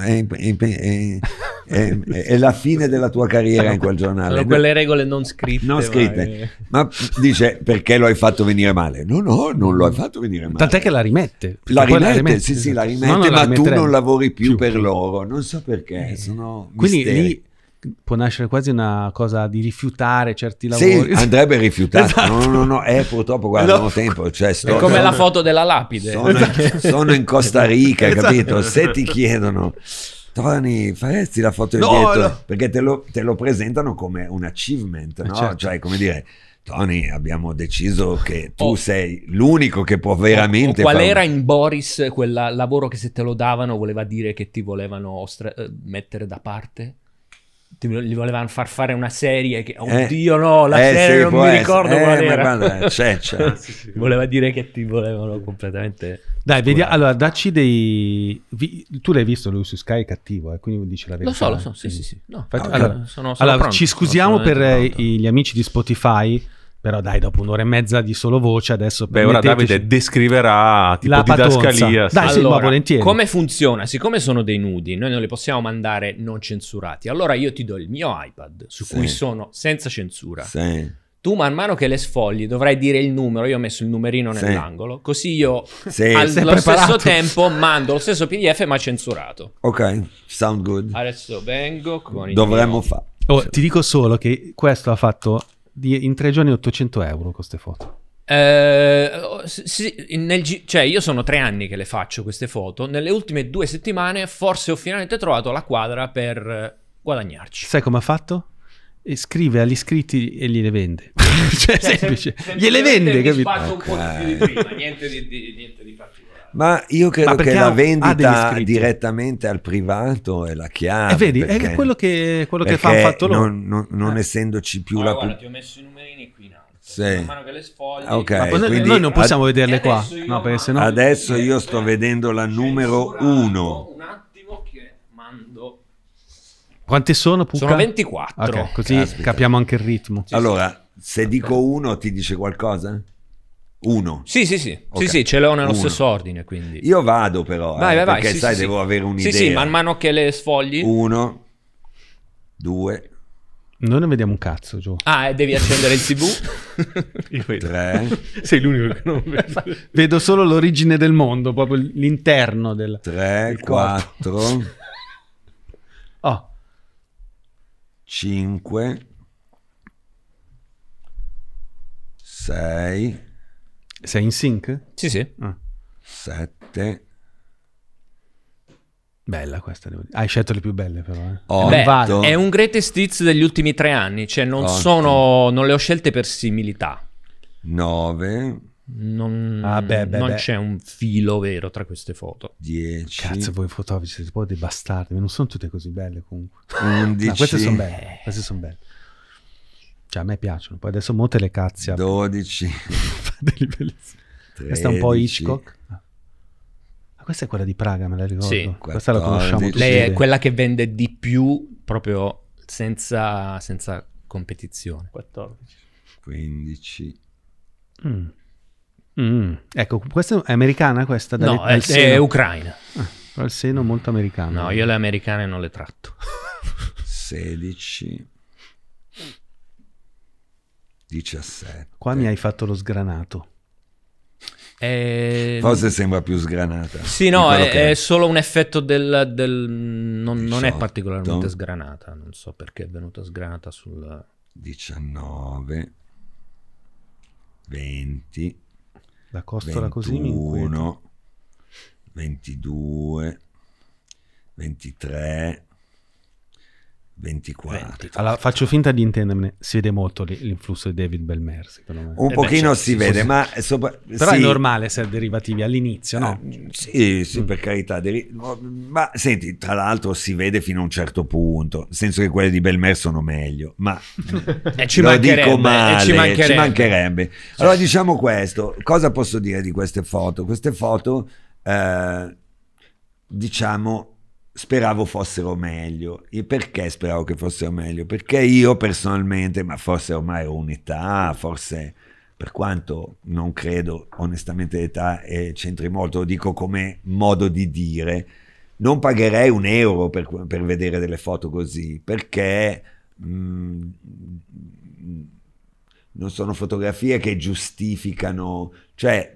è, è- è- è- la fine della tua carriera in quel giornale Sono quelle regole non scritte. non ma- scritte ma dice perché lo hai fatto venire male no no non lo hai fatto venire male Tant'è che la rimette. la poi rimette, sì, sì, la esatto. rimette, No, la ma tu non lavori più, Più, per loro. Non so perché, sono Quindi misteri. lì può nascere quasi una cosa di rifiutare certi Sì, lavori. andrebbe rifiutato. Esatto. No, no, no, eh, purtroppo guarda, No. non ho tempo. Cioè, sto- È come sono- la foto della lapide. Sono, in, sono in Costa Rica, Esatto. capito? Se ti chiedono, Tony, faresti la foto No, direttore? no. Perché te lo, te lo presentano come un achievement, no? certo. Cioè, come dire, Tony, abbiamo deciso che tu Oh. sei l'unico che può O- veramente o qual era in Boris quel lavoro che se te lo davano voleva dire che ti volevano ostra- eh, mettere da parte? Gli volevano far fare una serie che... Eh, Oddio no, la eh, serie sì, non mi essere. ricordo Eh, qual era. guarda, c'è, c'è. Voleva dire che ti volevano completamente... Dai, vediamo. Allora, dacci dei. vi- Tu l'hai visto lui su Sky è cattivo, eh, quindi dici la verità. Lo so, lo so, sì, sì, sì. No, allora, sono- sono allora, pronto, ci sono scusiamo per eh, pronto. gli amici di Spotify, però dai, dopo un'ora e mezza di solo voce, adesso Beh, ora Davide descriverà tipo La didascalia. sì. Dai, sì, ma volentieri. come funziona? Siccome sono dei nudi, noi non li possiamo mandare non censurati. Allora io ti do il mio iPad, su Sì. cui sono senza censura. Sì. Tu man mano che le sfogli dovrai dire il numero, io ho messo il numerino Sì. nell'angolo, così io Sì. allo stesso tempo mando lo stesso PDF ma censurato. Ok, sound good. Adesso vengo con il Dovremmo mio- fare. Oh, ti dico solo che questo ha fatto di- in tre giorni 800 euro con queste foto. Eh, sì, sì, nel cioè io sono tre anni che le faccio queste foto. Nelle ultime due settimane forse ho finalmente trovato la quadra per eh, guadagnarci. Sai come ha fatto? E scrive agli iscritti e gliele vende. cioè, Cioè, semplice. sem- gliele vende, capito? sbatto un po' di più di prima, niente di, di- niente di particolare. Ma io credo Ma che la ha vendita direttamente al privato è la chiave. E vedi, perché- è quello che, quello che perché fanno fatto loro. Non, non- non Eh. essendoci più Allora, la guarda, ti ho messo i numerini qui in alto. Sì. Man mano che le sfogli. Ah, ok. Ma quindi noi non possiamo ad- vederle qua. adesso io No, perché sennò... Adesso io sto vedendo la numero uno. Un attimo che mando. Quante sono, Pucca? Sono 24. Ok, così Caspita. capiamo anche il ritmo. Allora, se dico uno ti dice qualcosa? Uno. Sì, sì, sì. Ok. Sì, sì, ce l'ho nello Uno. stesso ordine, quindi. Io vado però, Vai, eh, vai, vai. perché sì, sai sì, devo sì. avere un'idea. Sì, sì, man mano che le sfogli. Uno, due, Noi non vediamo un cazzo, Gio. Ah, e devi accendere il TV? Io vedo. Tre, Sei l'unico che non vede. Vedo solo l'origine del mondo, proprio l'interno del... tre, quarto. quattro, Oh, cinque, sei, sei in sync? sì, sì. Ah, sette, bella questa, devo dire. Hai scelto le più belle però, eh. otto, Beh, vale. è un greatest hits degli ultimi tre anni, cioè non Otto. sono, non le ho scelte per similità. nove, Non, Ah, beh, beh, non beh. c'è un filo vero tra queste foto. dieci, Cazzo, voi fotografi siete proprio dei bastardi, non sono tutte così belle comunque. undici, No, queste sono belle, queste sono belle. Cioè, a me piacciono. Poi adesso mo te le cazzi. a- dodici, Fateli bellissimi. Questa è un po' 13, Hitchcock. Ah. Ah, questa è quella di Praga, me la ricordo. Sì. Questa la conosciamo 14. tutti. Lei è quella che vende di più proprio senza, senza competizione. 14. 15, Mm. Mm. Ecco, questa è americana questa? No, è, è ucraina. Dal seno molto americano. No, io le americane non le tratto. 16, 17. Qua mi hai fatto lo sgranato. Eh, Forse sembra più sgranata. Sì, no, è, che è solo un effetto del... del- non, non è 18. particolarmente sgranata. Non so perché è venuta sgranata sul... 19, 20, La costola così mi inquieta. 21, 22, 23, 24. Allora, faccio finta di intendermene. Si vede molto l'influsso di David Belmer, secondo me. Un beh, pochino certo, si vede, sì. ma sopra- Però è sì. normale essere derivativi all'inizio, no? Eh, Sì, sì, per carità. deri- Ma senti, tra l'altro si vede fino a un certo punto, nel senso che quelle di Belmer sono meglio, ma Eh, ci lo mancherebbe, dico male, eh, ci mancherebbe. mancherebbe. Allora diciamo questo, cosa posso dire di queste foto? Queste foto, eh, diciamo, speravo fossero meglio. E perché speravo che fossero meglio? Perché io personalmente, ma forse ormai ho un'età, forse per quanto non credo onestamente l'età c'entri molto, lo dico come modo di dire, non pagherei un euro per, per vedere delle foto così, perché mm, non sono fotografie che giustificano, cioè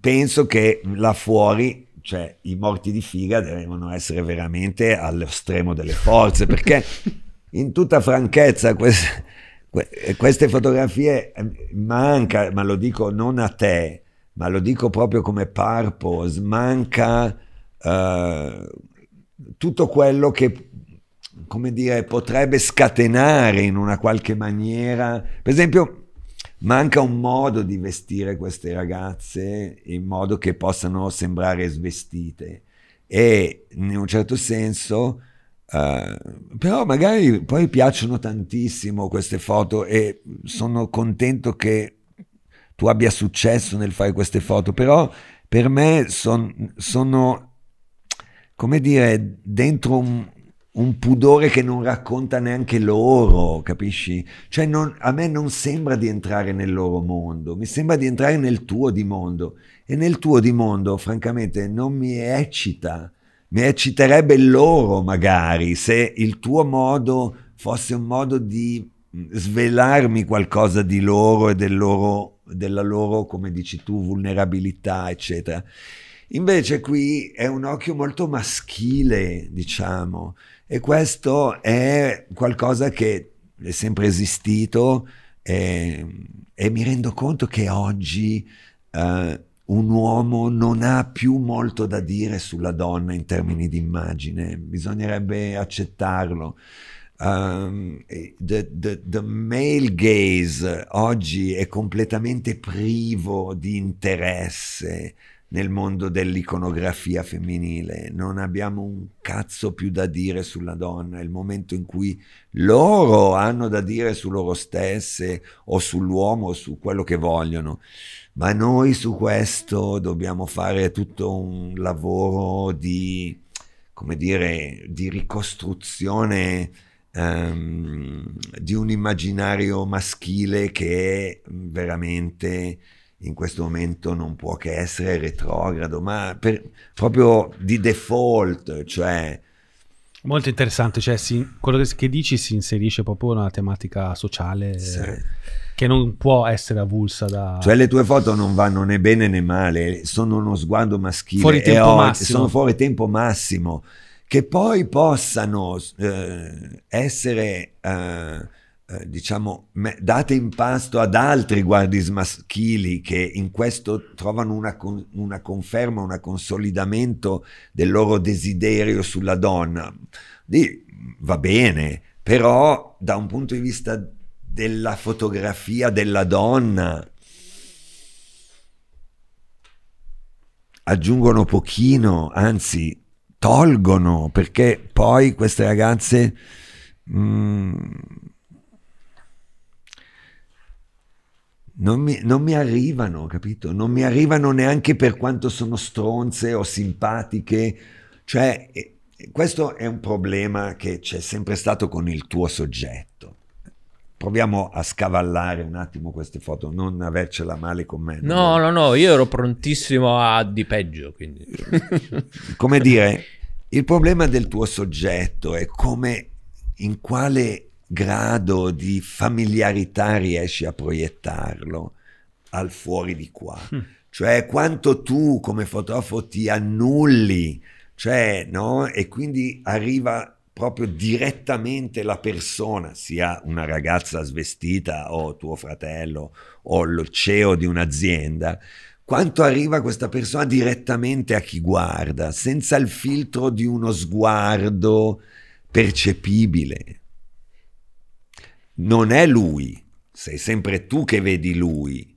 penso che là fuori, cioè i morti di figa devono essere veramente allo stremo delle forze, perché in tutta franchezza queste, que- queste fotografie eh, manca, ma lo dico non a te, ma lo dico proprio come purpose, manca eh, tutto quello che come dire, potrebbe scatenare in una qualche maniera. Per esempio, manca un modo di vestire queste ragazze in modo che possano sembrare svestite. E in un certo senso, eh, però magari poi piacciono tantissimo queste foto e sono contento che tu abbia successo nel fare queste foto, però per me son- sono, come dire, dentro un, un pudore che non racconta neanche loro, capisci? Cioè non- a me non sembra di entrare nel loro mondo, mi sembra di entrare nel tuo di mondo e nel tuo di mondo francamente non mi eccita, mi ecciterebbe loro magari se il tuo modo fosse un modo di svelarmi qualcosa di loro e del loro, della loro, come dici tu, vulnerabilità, eccetera. Invece qui è un occhio molto maschile, diciamo, e questo è qualcosa che è sempre esistito e, e mi rendo conto che oggi eh, un uomo non ha più molto da dire sulla donna in termini di immagine, bisognerebbe accettarlo. Um, the, the- the male gaze oggi è completamente privo di interesse nel mondo dell'iconografia femminile. Non abbiamo un cazzo più da dire sulla donna. È il momento in cui loro hanno da dire su loro stesse o sull'uomo o su quello che vogliono. Ma noi su questo dobbiamo fare tutto un lavoro di, come dire, di ricostruzione ehm, di un immaginario maschile che veramente in questo momento non può che essere retrogrado, ma per- proprio di default, cioè Molto interessante, cioè si- quello che, dici si inserisce proprio nella tematica sociale Sì. che non può essere avulsa da... Cioè le tue foto non vanno né bene né male, sono uno sguardo maschile, Fuori e tempo ho- massimo. sono fuori tempo massimo, che poi possano eh, essere, eh, eh, diciamo, me- date in pasto ad altri guardi maschili che in questo trovano una, con- una conferma, un consolidamento del loro desiderio sulla donna. Di- va bene, però da un punto di vista della fotografia della donna aggiungono pochino, anzi tolgono, perché poi queste ragazze mm, non, mi, non mi arrivano, capito? Non mi arrivano neanche per quanto sono stronze o simpatiche, cioè questo è un problema che c'è sempre stato con il tuo soggetto. Proviamo a scavallare un attimo queste foto, non avercela male con me. No, no, no, io ero prontissimo a di peggio, quindi... come dire, il problema del tuo soggetto è come in quale grado di familiarità riesci a proiettarlo al fuori di qua. Cioè quanto tu come fotografo ti annulli, cioè, no? E quindi arriva proprio direttamente la persona, sia una ragazza svestita o tuo fratello o lo CEO di un'azienda, quanto arriva questa persona direttamente a chi guarda, senza il filtro di uno sguardo percepibile. Non è lui, sei sempre tu che vedi lui,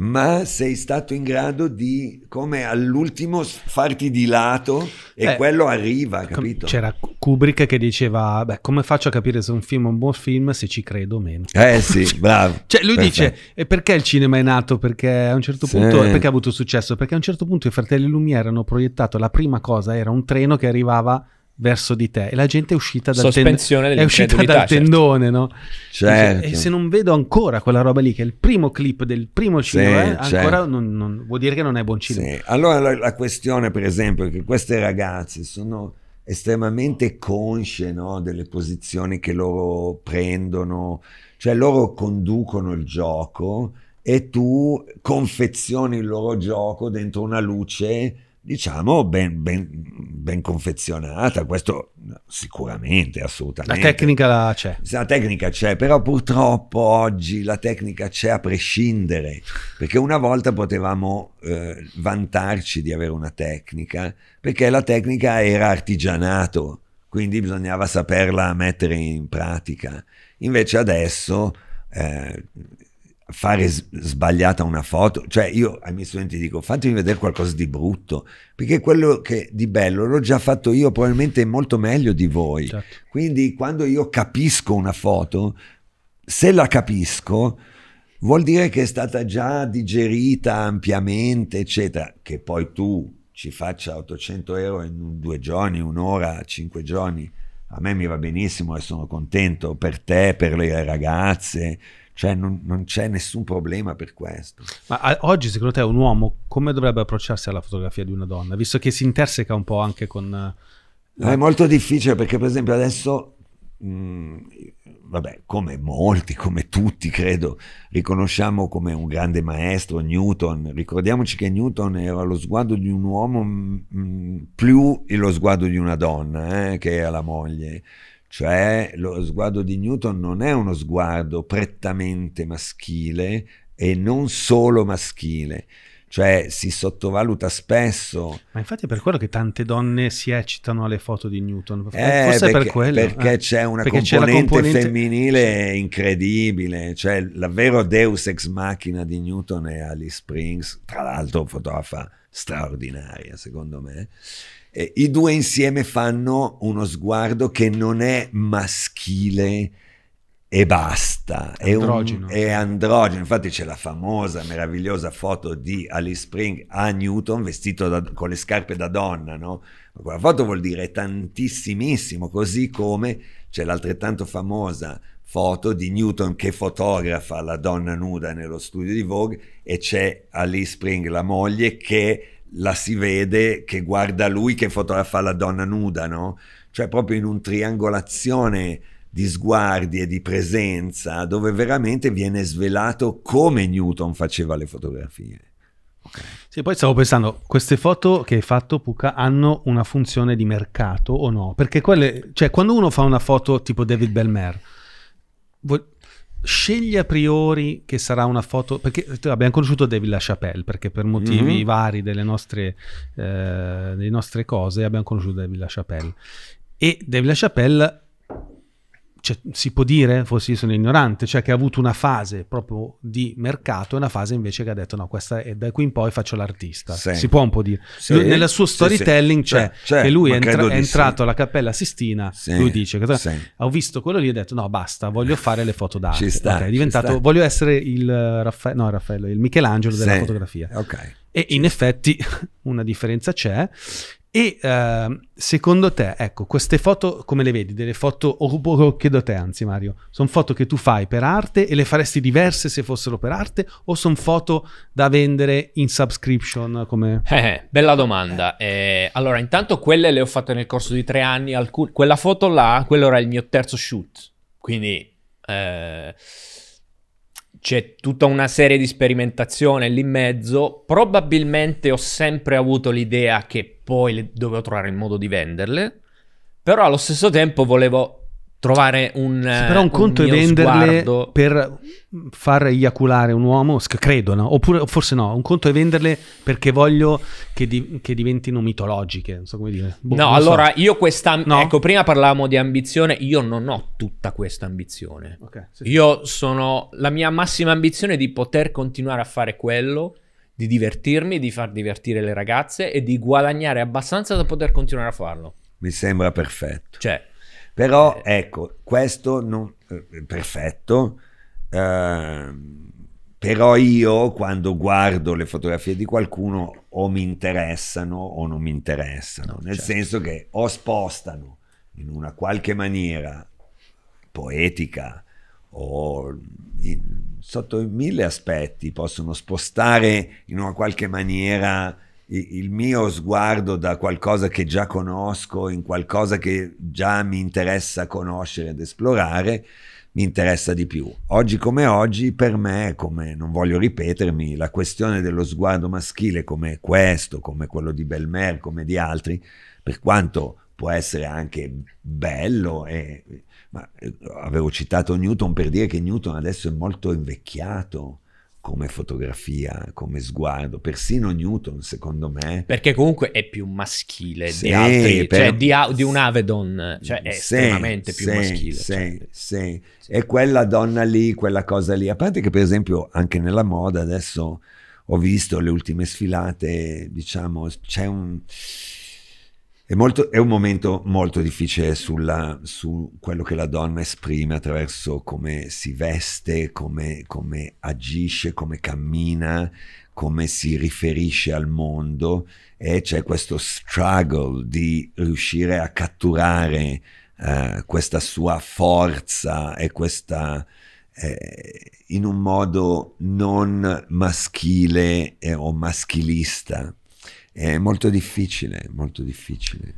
ma sei stato in grado di, come all'ultimo, farti di lato e Eh, quello arriva, capito? C'era Kubrick che diceva, beh, come faccio a capire se un film è un buon film se ci credo o meno? Eh sì, bravo. Cioè, lui Perfetto. dice: E perché il cinema è nato? Perché a un certo Sì. punto perché ha avuto successo? Perché a un certo punto i fratelli Lumière hanno proiettato la prima cosa, era un treno che arrivava verso di te e la gente è uscita dal, Sospensione è uscita dal certo. tendone, no? Certo. E se non vedo ancora quella roba lì, che è il primo clip del primo Sì, cinema, eh, certo. ancora non, non- vuol dire che non è buon cinema. Sì. Allora la, la questione, per esempio, è che queste ragazze sono estremamente consce no, delle posizioni che loro prendono, cioè loro conducono il gioco e tu confezioni il loro gioco dentro una luce, diciamo, ben, ben- ben confezionata. Questo sicuramente, La assolutamente. tecnica la c'è. La tecnica c'è, però purtroppo oggi la tecnica c'è a prescindere, perché una volta potevamo eh, vantarci di avere una tecnica, perché la tecnica era artigianato, quindi bisognava saperla mettere in pratica. Invece adesso eh, fare sbagliata una foto, cioè io ai miei studenti dico fatemi vedere qualcosa di brutto, perché quello che di bello l'ho già fatto io, probabilmente molto meglio di voi. Certo. Quindi quando io capisco una foto, se la capisco, vuol dire che è stata già digerita ampiamente, eccetera. Che poi tu ci faccia 800 euro in due giorni, un'ora, cinque giorni, a me mi va benissimo e sono contento per te, per le ragazze. Cioè non, non c'è nessun problema per questo. Ma a- oggi, secondo te, un uomo come dovrebbe approcciarsi alla fotografia di una donna? Visto che si interseca un po' anche con. eh, È molto difficile perché, per esempio, adesso, mh, vabbè, come molti, come tutti, credo, riconosciamo come un grande maestro Newton. Ricordiamoci che Newton era lo sguardo di un uomo mh, più lo sguardo di una donna, eh, che era la moglie. Cioè, lo sguardo di Newton non è uno sguardo prettamente maschile e non solo maschile. Cioè, si sottovaluta spesso Ma infatti è per quello che tante donne si eccitano alle foto di Newton. Eh, Forse è perché, per quello. perché eh. c'è una Perché c'è la componente, componente- femminile incredibile, cioè la vero deus ex machina di Newton è Alice Springs, tra l'altro fotografa straordinaria secondo me. E I due insieme fanno uno sguardo che non è maschile e basta, è, un- Androgeno. è androgeno. Infatti c'è la famosa, meravigliosa foto di Alice Spring a Newton vestito da- con le scarpe da donna, no? Quella foto vuol dire tantissimissimo, così come c'è l'altrettanto famosa foto di Newton che fotografa la donna nuda nello studio di Vogue e c'è Alice Spring, la moglie, che la si vede che guarda lui che fotografa la donna nuda, no? cioè proprio in un triangolazione di sguardi e di presenza dove veramente viene svelato come Newton faceva le fotografie. Sì, poi stavo pensando, queste foto che hai fatto, Pucca, hanno una funzione di mercato o no? Perché quelle, cioè, quando uno fa una foto tipo David Belmer, sceglie a priori che sarà una foto, perché abbiamo conosciuto David LaChapelle, perché per motivi Mhm. vari delle nostre, eh, delle nostre cose abbiamo conosciuto David LaChapelle. E David LaChapelle, cioè, si può dire, forse io sono ignorante, cioè che ha avuto una fase proprio di mercato e una fase invece che ha detto no, questa è da qui in poi faccio l'artista. Sì. Si può un po' dire. Sì, Lui- nel suo storytelling sì. c'è C'è, che lui è, entra- è entrato alla Cappella Sistina, lui dice ho visto quello lì e ho detto no basta, voglio fare le foto d'arte. Sta, Ok, è diventato, voglio essere il Raffa- no, Raffaello, il Michelangelo della fotografia. Ok. E in effetti una differenza c'è. E ehm, secondo te, ecco, queste foto come le vedi? Delle foto, o o chiedo a te anzi Mario, sono foto che tu fai per arte e le faresti diverse se fossero per arte o sono foto da vendere in subscription come... Eh, bella domanda. Eh, allora, intanto quelle le ho fatte nel corso di tre anni. alcun- Quella foto là, quello era il mio terzo shoot. Quindi eh, c'è tutta una serie di sperimentazione lì in mezzo. Probabilmente ho sempre avuto l'idea che poi dovevo trovare il modo di venderle. Però allo stesso tempo volevo trovare un. Sì, eh, però un conto è mio venderle sguardo- per far eiaculare un uomo, credo, no? Oppure forse no, un conto è venderle perché voglio che, di- che diventino mitologiche, non so come dire. Boh, No, non so. allora io questa. No? Ecco, prima parlavamo di ambizione. Io non ho tutta questa ambizione. Ok, sì, sì. Io sono. La mia massima ambizione è di poter continuare a fare quello, di divertirmi, di far divertire le ragazze e di guadagnare abbastanza da poter continuare a farlo. Mi sembra perfetto. Cioè, Però ecco, questo non eh, perfetto. ehm, però io quando guardo le fotografie di qualcuno o mi interessano o non mi interessano, nel certo. senso che o spostano in una qualche maniera poetica o in- sotto mille aspetti possono spostare in una qualche maniera il mio sguardo da qualcosa che già conosco in qualcosa che già mi interessa conoscere ed esplorare, mi interessa di più. Oggi come oggi, per me, come non voglio ripetermi, la questione dello sguardo maschile come questo, come quello di Belmer, come di altri, per quanto può essere anche bello, e- ma eh, avevo citato Newton per dire che Newton adesso è molto invecchiato come fotografia, come sguardo, persino Newton secondo me perché comunque è più maschile Sì, di altri, per- cioè di, di un Avedon, cioè è Sì, estremamente più sì, maschile. Sì, cioè. sì. E quella donna lì, quella cosa lì, a parte che per esempio anche nella moda adesso ho visto le ultime sfilate, diciamo, c'è un... È, molto- è un momento molto difficile sulla- su quello che la donna esprime attraverso come si veste, come, come agisce, come cammina, come si riferisce al mondo e c'è questo struggle di riuscire a catturare eh, questa sua forza e questa eh, in un modo non maschile eh, o maschilista. È molto difficile, molto difficile.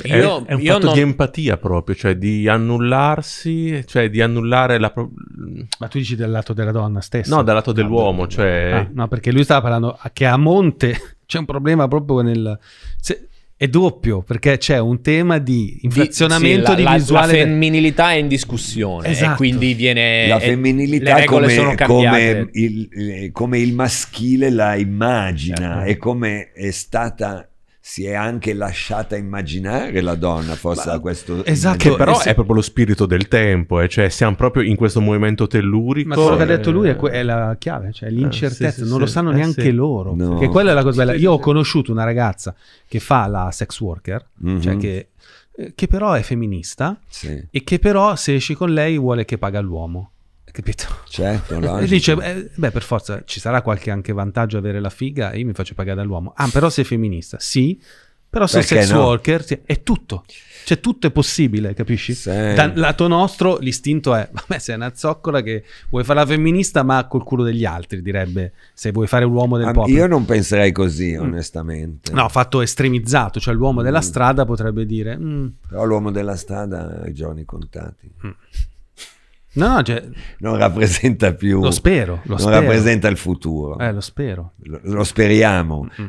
È, Io- è un io fatto non- di empatia proprio, cioè di annullarsi, cioè di annullare la... pro- Ma tu dici dal lato della donna stessa? No, dal lato dell'uomo, cioè... Ah, no, perché lui stava parlando che a monte c'è un problema proprio nel... se- è doppio, perché c'è un tema di inflazionamento sì, di la, la- visuale... La femminilità è in discussione Esatto. e quindi viene... La femminilità regole come, come il, eh, come il maschile la immagina Certo. e come è stata, si è anche lasciata immaginare la donna forse Ma- da questo esatto, Che però se- è proprio lo spirito del tempo, eh, cioè siamo proprio in questo movimento tellurico. Ma quello che ha eh, detto lui è, que- è la chiave, cioè l'incertezza, sì, sì, non lo sì. sanno Eh, neanche sì. loro. No. Perché quella è la cosa bella. Io ho conosciuto una ragazza che fa la sex worker, Mhm. cioè che, eh, che però è femminista Sì, e che però se esci con lei vuole che paga l'uomo. Capito? certo, E dice, eh, beh, per forza ci sarà qualche anche vantaggio avere la figa e io mi faccio pagare dall'uomo. Ah, però sei femminista? Sì, Però sul Perché sex no? worker sì, è tutto. Cioè tutto è possibile, capisci? Sì. Dal lato nostro l'istinto è, vabbè sei una zoccola che vuoi fare la femminista ma col culo degli altri, direbbe, se vuoi fare l'uomo del popolo. Io non penserei così, onestamente. No, fatto estremizzato, cioè l'uomo della Mm. strada potrebbe dire... "Mm, Però l'uomo della strada ha i giorni contati. No, no, cioè, Non rappresenta più... lo spero, lo non spero. rappresenta il futuro. Eh, lo spero. lo, lo speriamo. Mm.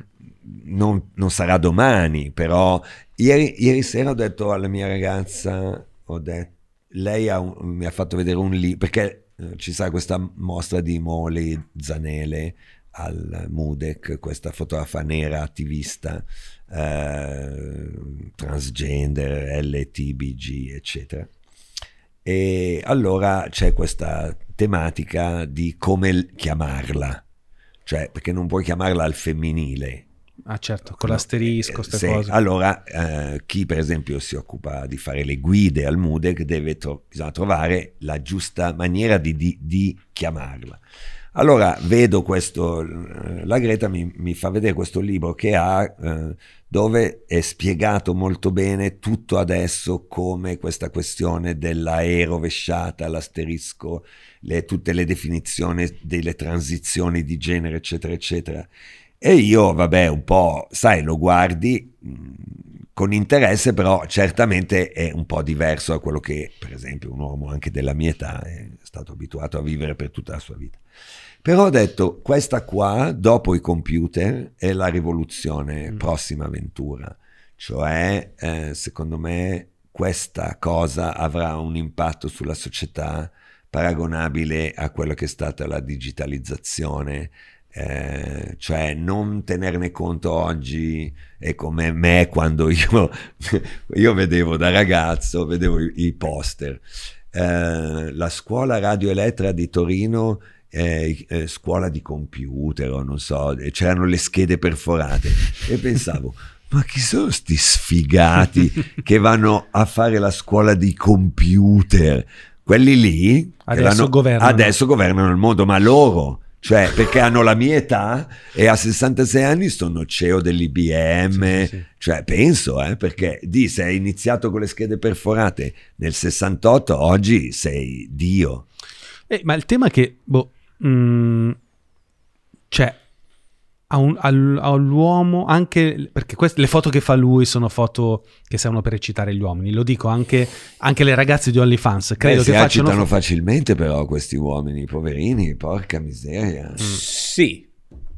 Non, non sarà domani, però ieri, ieri sera ho detto alla mia ragazza, ho detto, lei ha un- mi ha fatto vedere un libro, perché eh, ci sarà questa mostra di Moli Zanele al Mudec, questa fotografa nera attivista, eh, transgender, LTBG, eccetera. E allora c'è questa tematica di come chiamarla, cioè perché non puoi chiamarla al femminile. Ah certo, con No, l'asterisco, eh, queste sì. cose. Allora, eh, chi per esempio si occupa di fare le guide al MUDEC deve tro- bisogna trovare la giusta maniera di, di- di chiamarla. Allora vedo questo, la Greta mi, mi fa vedere questo libro che ha, eh, dove è spiegato molto bene tutto adesso come questa questione della E rovesciata, l'asterisco, le- tutte le definizioni delle transizioni di genere, eccetera, eccetera. E io, vabbè, un po', sai, lo guardi mh, con interesse, però certamente è un po' diverso da quello che, per esempio, un uomo anche della mia età è stato abituato a vivere per tutta la sua vita. Però ho detto, questa qua, dopo i computer, è la rivoluzione Mm. prossima avventura. Cioè, eh, secondo me, questa cosa avrà un impatto sulla società paragonabile a quello che è stata la digitalizzazione, eh, cioè non tenerne conto oggi è come me quando io, io vedevo da ragazzo, vedevo i, i poster. Eh, la scuola Radio Elettra di Torino, eh, eh, scuola di computer, o non so, c'erano le schede perforate e pensavo, ma chi sono sti sfigati che vanno a fare la scuola di computer? Quelli lì Adesso governano. adesso governano il mondo, ma loro, cioè perché hanno la mia età e a 66 anni sono CEO dell'IBM, sì, sì. cioè penso, eh, perché di se hai iniziato con le schede perforate nel 68, oggi sei Dio. Eh, ma il tema è che, boh, mm, cioè, a un- al- all'uomo anche, perché queste, le foto che fa lui sono foto che servono per eccitare gli uomini, lo dico anche, anche le ragazze di OnlyFans, credo Beh, che si facciano... agitano fo- facilmente però questi uomini, poverini, porca miseria. Mm. Sì,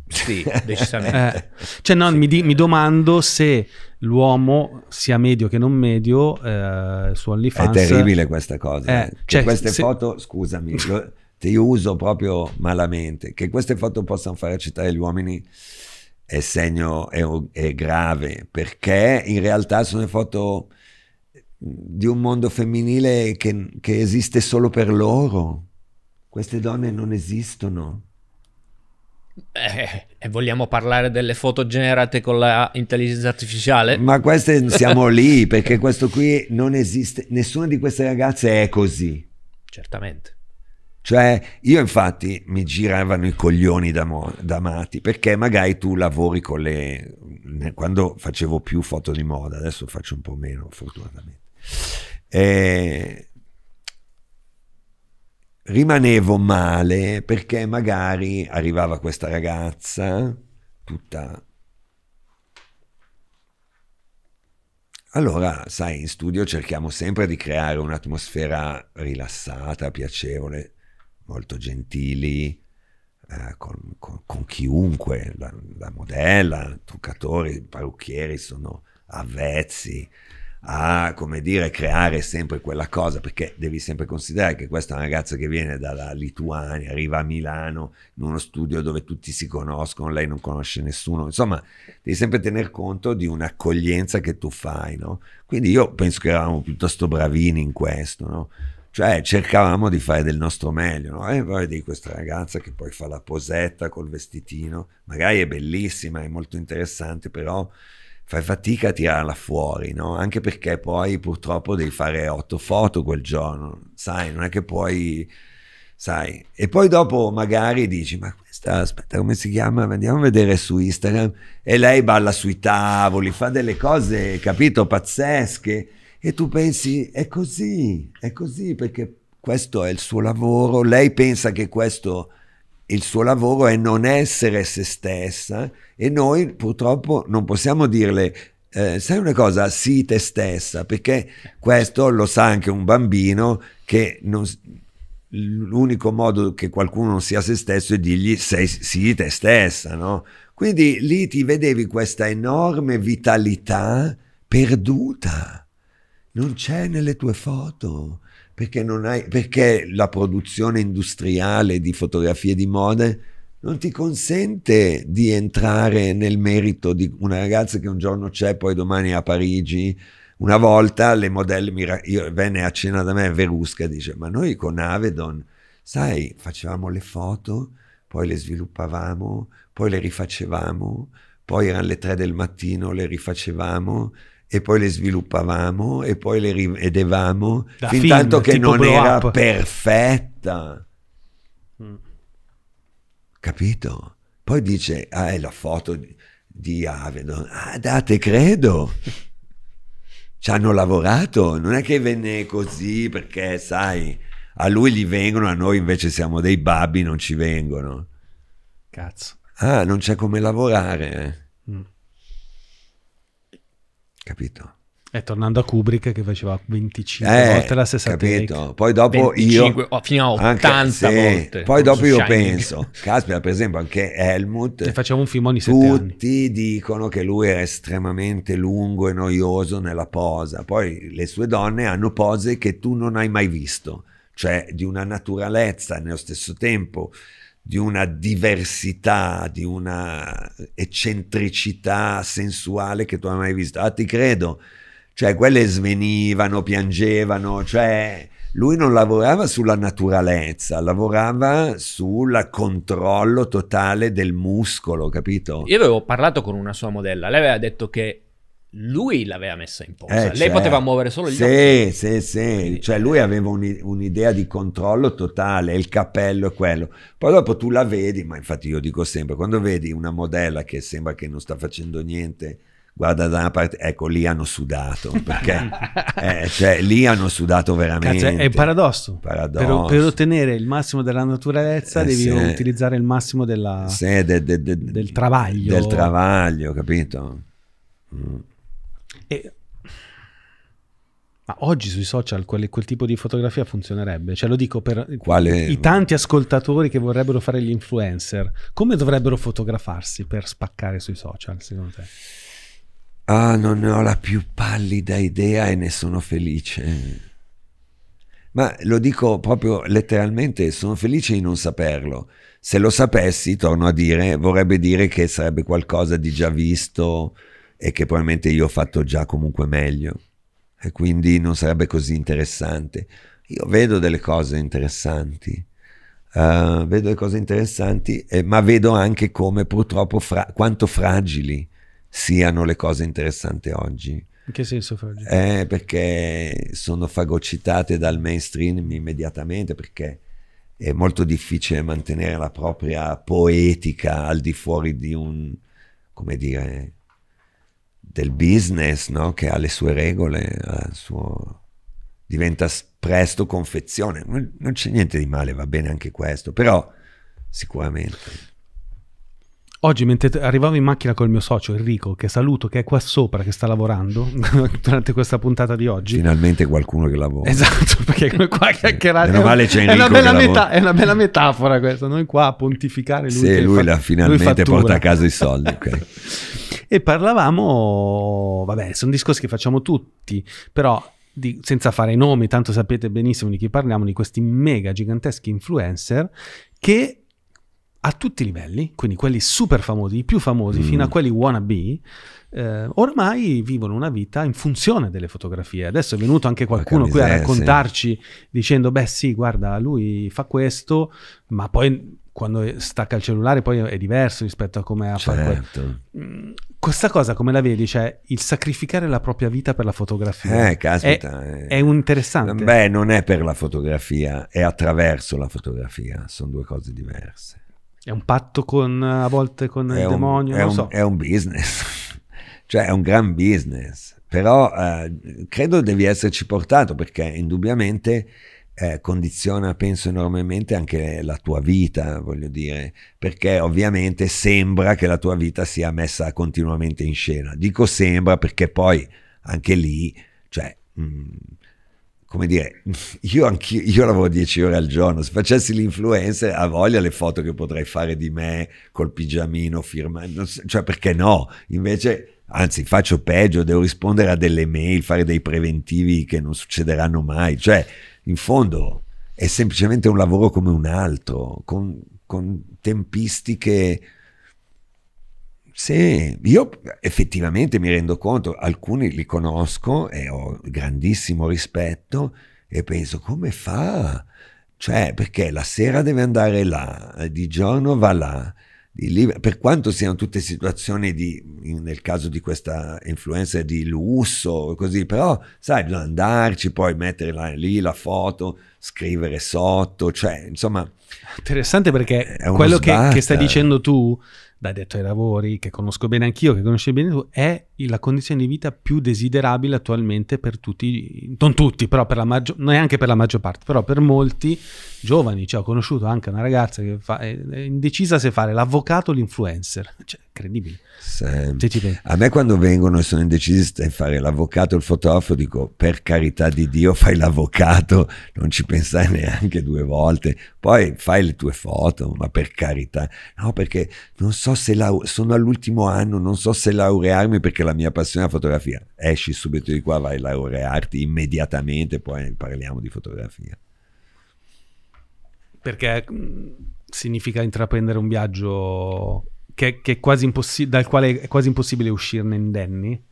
sì, decisamente. Eh, cioè, no, mi, di- mi domando se l'uomo, sia medio che non medio, eh, su È OnlyFans... terribile questa cosa. Eh, eh. Cioè, queste se- foto, scusami, lo- ti uso proprio malamente, che queste foto possano far accettare gli uomini è segno, è, è grave, perché in realtà sono le foto di un mondo femminile che, che esiste solo per loro. Queste donne non esistono. Eh, e vogliamo parlare delle foto generate con la intelligenza artificiale? Ma queste siamo lì, perché questo qui non esiste, nessuna di queste ragazze è così. Certamente. Cioè, io infatti mi giravano i coglioni da, mo- da matti, perché magari tu lavori con le... Quando facevo più foto di moda, adesso faccio un po' meno, fortunatamente. E rimanevo male perché magari arrivava questa ragazza tutta... Allora, sai, in studio cerchiamo sempre di creare un'atmosfera rilassata, piacevole, molto gentili, eh, con, con- con chiunque, la, la modella, truccatori, parrucchieri sono avvezzi a, come dire, creare sempre quella cosa, perché devi sempre considerare che questa è una ragazza che viene dalla Lituania, arriva a Milano, in uno studio dove tutti si conoscono, lei non conosce nessuno, insomma, devi sempre tener conto di un'accoglienza che tu fai, no? Quindi io penso che eravamo piuttosto bravini in questo, no? Cioè cercavamo di fare del nostro meglio, no? E poi vedi questa ragazza che poi fa la posetta col vestitino, magari è bellissima, è molto interessante, però fai fatica a tirarla fuori, no? Anche perché poi purtroppo devi fare otto foto quel giorno, sai, non è che puoi sai. E poi dopo magari dici, ma questa, aspetta, come si chiama? Andiamo a vedere su Instagram. E lei balla sui tavoli, fa delle cose, capito, pazzesche. E tu pensi, è così, è così, perché questo è il suo lavoro. Lei pensa che questo il suo lavoro è non essere se stessa e noi purtroppo non possiamo dirle eh, sai una cosa, sii te stessa, perché questo lo sa anche un bambino che non, l'unico modo che qualcuno non sia se stesso è dirgli sei, sii te stessa, no? Quindi lì ti vedevi questa enorme vitalità perduta, non c'è nelle tue foto, perché, hai, perché la produzione industriale di fotografie di mode non ti consente di entrare nel merito di una ragazza che un giorno c'è, poi domani è a Parigi. Una volta le modelle, io, venne a cena da me Verusca, dice, ma noi con Avedon, sai, facevamo le foto, poi le sviluppavamo, poi le rifacevamo, poi erano le tre del mattino, le rifacevamo e poi le sviluppavamo e poi le rivedevamo fin film, tanto che non era up. perfetta. Mm capito? Poi dice, ah, è la foto di, di Avedon. Ah, date, credo. Ci hanno lavorato, non è che venne così perché, sai, a lui gli vengono, a noi invece siamo dei babbi, non ci vengono. Cazzo. Ah, non c'è come lavorare. Eh. Capito? E tornando a Kubrick che faceva 25 eh, volte la stessa capito. Take. Poi dopo 25, io... Oh, fino a 80 anche, sì, volte. Poi dopo io Shining. penso, caspita, per esempio anche Helmut... Che facciamo un film ogni sette Tutti anni. dicono che lui era estremamente lungo e noioso nella posa. Poi le sue donne hanno pose che tu non hai mai visto. Cioè di una naturalezza nello stesso tempo di una diversità, di una eccentricità sensuale che tu hai mai visto. Ah, ti credo, cioè quelle svenivano, piangevano, cioè lui non lavorava sulla naturalezza, lavorava sul controllo totale del muscolo, capito? Io avevo parlato con una sua modella, lei aveva detto che lui l'aveva messa in posa, eh, lei cioè, poteva muovere solo gli sì, occhi. Sì, sì, sì, cioè lui aveva un, un'idea di controllo totale, il cappello e quello. Poi dopo tu la vedi, ma infatti io dico sempre, quando vedi una modella che sembra che non sta facendo niente guarda da una parte, ecco lì hanno sudato, perché eh, cioè, lì hanno sudato veramente. Cazzo, è un paradosso. paradosso. Per, per, ottenere il massimo della naturalezza eh, devi sì. utilizzare il massimo della, sì, de, de, de, del travaglio. Del travaglio, capito? Mm. E, ma oggi sui social quel, quel, tipo di fotografia funzionerebbe? Cioè lo dico per Quale... i tanti ascoltatori che vorrebbero fare gli influencer, come dovrebbero fotografarsi per spaccare sui social secondo te? Ah, non ne ho la più pallida idea e ne sono felice. Ma lo dico proprio letteralmente, sono felice di non saperlo. Se lo sapessi, torno a dire, vorrebbe dire che sarebbe qualcosa di già visto e che probabilmente io ho fatto già comunque meglio. E quindi non sarebbe così interessante. Io vedo delle cose interessanti. Uh, vedo delle cose interessanti, eh, ma vedo anche come purtroppo fra- quanto fragili siano le cose interessanti oggi. In che senso fragili? Eh, perché sono fagocitate dal mainstream immediatamente, perché è molto difficile mantenere la propria poetica al di fuori di un, come dire, del business, no? che ha le sue regole, suo... diventa presto confezione. Non c'è niente di male, va bene anche questo, però sicuramente. Oggi, mentre arrivavo in macchina col mio socio Enrico, che saluto, che è qua sopra, che sta lavorando durante questa puntata di oggi. Finalmente qualcuno che lavora. Esatto, perché come qua chiacchierare. Meno male c'è Enrico è una, bella meta- è una bella metafora questa. Noi qua a pontificare. Lui sì, lui fa- la, finalmente lui porta a casa i soldi. Okay. e parlavamo, vabbè, sono discorsi che facciamo tutti, però di, senza fare i nomi, tanto sapete benissimo di chi parliamo, di questi mega giganteschi influencer che a tutti i livelli, quindi quelli super famosi, i più famosi, mm. fino a quelli wannabe, eh, ormai vivono una vita in funzione delle fotografie. Adesso è venuto anche qualcuno qui a raccontarci sì. dicendo, beh sì, guarda, lui fa questo, ma poi quando stacca il cellulare poi è diverso rispetto a come ha certo. fatto. Mm, questa cosa come la vedi? Cioè, il sacrificare la propria vita per la fotografia. Eh, caspita. È, eh. è un interessante. Beh, non è per la fotografia, è attraverso la fotografia, sono due cose diverse. È un patto con, a volte con è il un, demonio, è non un- so. è un business, cioè è un gran business, però eh, credo devi esserci portato perché indubbiamente eh, condiziona, penso enormemente anche la tua vita, voglio dire, perché ovviamente sembra che la tua vita sia messa continuamente in scena. Dico sembra perché poi anche lì, cioè... mh, come dire, io, anch'io, io lavoro 10 ore al giorno, se facessi l'influencer ha voglia le foto che potrei fare di me col pigiamino firmato, cioè perché no? Invece, anzi faccio peggio, devo rispondere a delle mail, fare dei preventivi che non succederanno mai, cioè in fondo è semplicemente un lavoro come un altro, con, con tempistiche... Sì, io effettivamente mi rendo conto, alcuni li conosco e ho grandissimo rispetto e penso come fa? Cioè, perché la sera deve andare là, di giorno va là, lì- per quanto siano tutte situazioni di, nel caso di questa influenza di lusso, così, però sai, bisogna andarci, poi mettere là- lì la foto, scrivere sotto, cioè, insomma, Interessante perché quello che, che stai dicendo tu, da detto ai lavori, che conosco bene anch'io, che conosci bene tu, è la condizione di vita più desiderabile attualmente per tutti, non tutti, però per la maggior, neanche per la maggior parte, però per molti giovani. Cioè, ho conosciuto anche una ragazza che fa, è è indecisa se fare l'avvocato o l'influencer. Cioè, incredibile. se- Se ci pensi. A me quando vengono e sono indecisi se fare l'avvocato o il fotografo dico per carità di Dio fai l'avvocato, non ci pensai neanche due volte, poi fai le tue foto, ma per carità. No, perché non so se lau- sono all'ultimo anno, non so se laurearmi perché la mia passione è la fotografia. Esci subito di qua, vai a laurearti immediatamente, poi parliamo di fotografia. Perché mh, significa intraprendere un viaggio che, che è quasi impossi- dal quale è quasi impossibile uscirne indenni.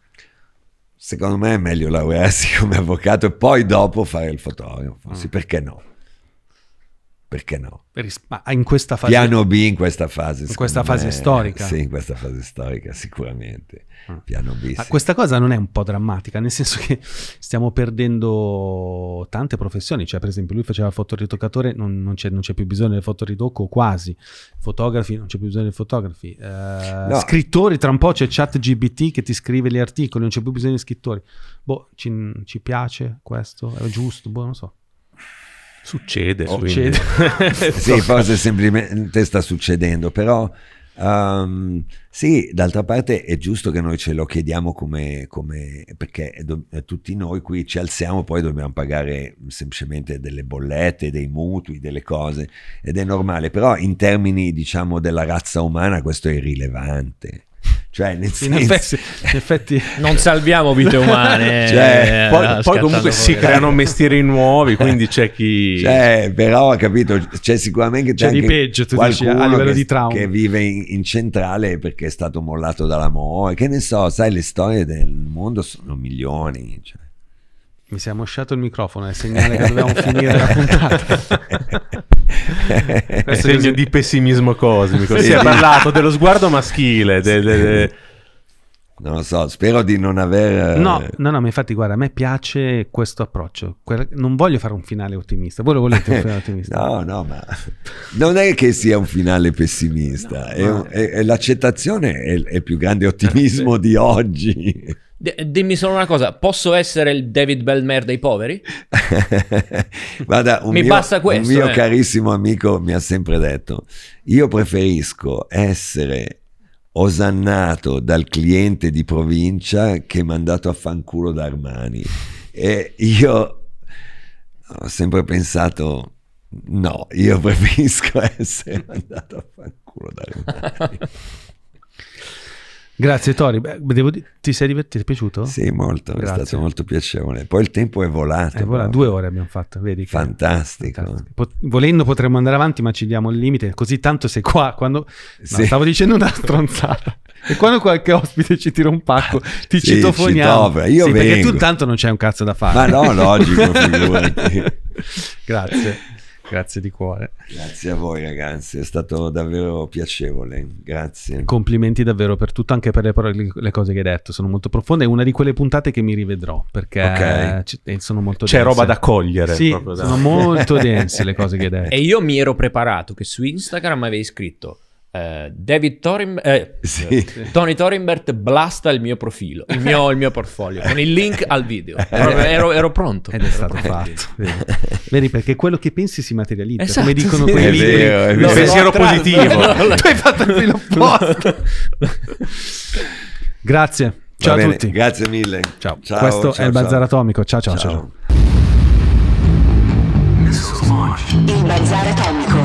Secondo me è meglio laurearsi come avvocato e poi dopo fare il fotografo. Sì, perché no? Perché no? Ma in questa fase... Piano B in questa fase. In questa fase me. storica. Sì, in questa fase storica sicuramente. Ah. Piano B. Ma sì. questa cosa non è un po' drammatica, nel senso che stiamo perdendo tante professioni, cioè per esempio lui faceva il fotoritoccatore, non, non c'è, non c'è più bisogno del fotoritocco, quasi, fotografi, non c'è più bisogno dei fotografi, Eh, scrittori, tra un po' c'è chat GBT che ti scrive gli articoli, non c'è più bisogno di scrittori. Boh, ci, ci piace questo? È giusto? Boh, non so. Succede, Succede. Sì, forse semplicemente sta succedendo, però ehm, sì, d'altra parte è giusto che noi ce lo chiediamo come, come perché do- tutti noi qui ci alziamo, poi dobbiamo pagare semplicemente delle bollette, dei mutui, delle cose, ed è normale, però in termini diciamo della razza umana questo è irrilevante. Cioè, nel In senso, effetti, in effetti Non salviamo vite umane. Cioè, eh, Poi, poi comunque si fuori. creano mestieri nuovi, quindi c'è chi... Cioè, però ho capito, c'è sicuramente C'è di peggio, tu dici, a livello che, di trauma. che vive in, in centrale perché è stato mollato dall'amore, che ne so, sai, le storie del mondo sono milioni. cioè. mi si è mosciato il microfono, è il segnale che dobbiamo finire la puntata. Questo segno di pessimismo cosmico. Si è parlato dello sguardo maschile, de- de- de- Non lo so, spero di non aver... eh, No, no, no, ma infatti guarda, a me piace questo approccio. Non voglio fare un finale ottimista. Voi lo volete un finale ottimista? No, no, ma non è che sia un finale pessimista, è un- è- è l'accettazione è, il- è il più grande ottimismo di oggi. D- dimmi solo una cosa, posso essere il David Belmer dei poveri? Guarda, un Mi mio, basta questo, un mio eh. carissimo amico mi ha sempre detto: Io preferisco essere osannato dal cliente di provincia che mandato a fanculo da Armani. E io ho sempre pensato: no, io preferisco essere mandato a fanculo da Armani. Grazie Tori, Beh, devo di- ti sei divertito? Ti è piaciuto? Sì, molto, è Grazie. stato molto piacevole. Poi il tempo è volato. Voilà, proprio. due ore abbiamo fatto, vedi? che- Fantastico. fantastico. Pot- volendo potremmo andare avanti, ma ci diamo il limite, così tanto sei qua. Quando... no, Sì. stavo dicendo una stronzata. E quando qualche ospite ci tira un pacco, ti Sì, citofoniamo. citofona, io Sì, perché vengo. tu tanto non c'è un cazzo da fare. Ma no, logico, figurati. Grazie. Grazie di cuore. Grazie a voi ragazzi, è stato davvero piacevole. Grazie. Complimenti davvero per tutto, anche per le, parole- le cose che hai detto, sono molto profonde. È una di quelle puntate che mi rivedrò perché Ok. ci- eh, sono molto C'è dense. roba da cogliere. Sì, proprio da- sono molto dense le cose che hai detto. E io mi ero preparato che su Instagram avevi scritto David Torim- eh, Sì. Tony Torimbert blasta il mio profilo, il mio, il mio portfolio, con il link al video. Ero, ero- ero pronto. Ed è stato fatto. Vedi? Perché quello che pensi si materializza. Esatto, come dicono sì. quei libri. vero, è Il vero. pensiero attratto. positivo. tu hai fatto il filo opposto. Grazie. Ciao Va a bene, tutti. Grazie mille. Ciao. Ciao, Questo ciao, è il. Bazar Atomico. Ciao ciao ciao. ciao. Il Bazar Atomico.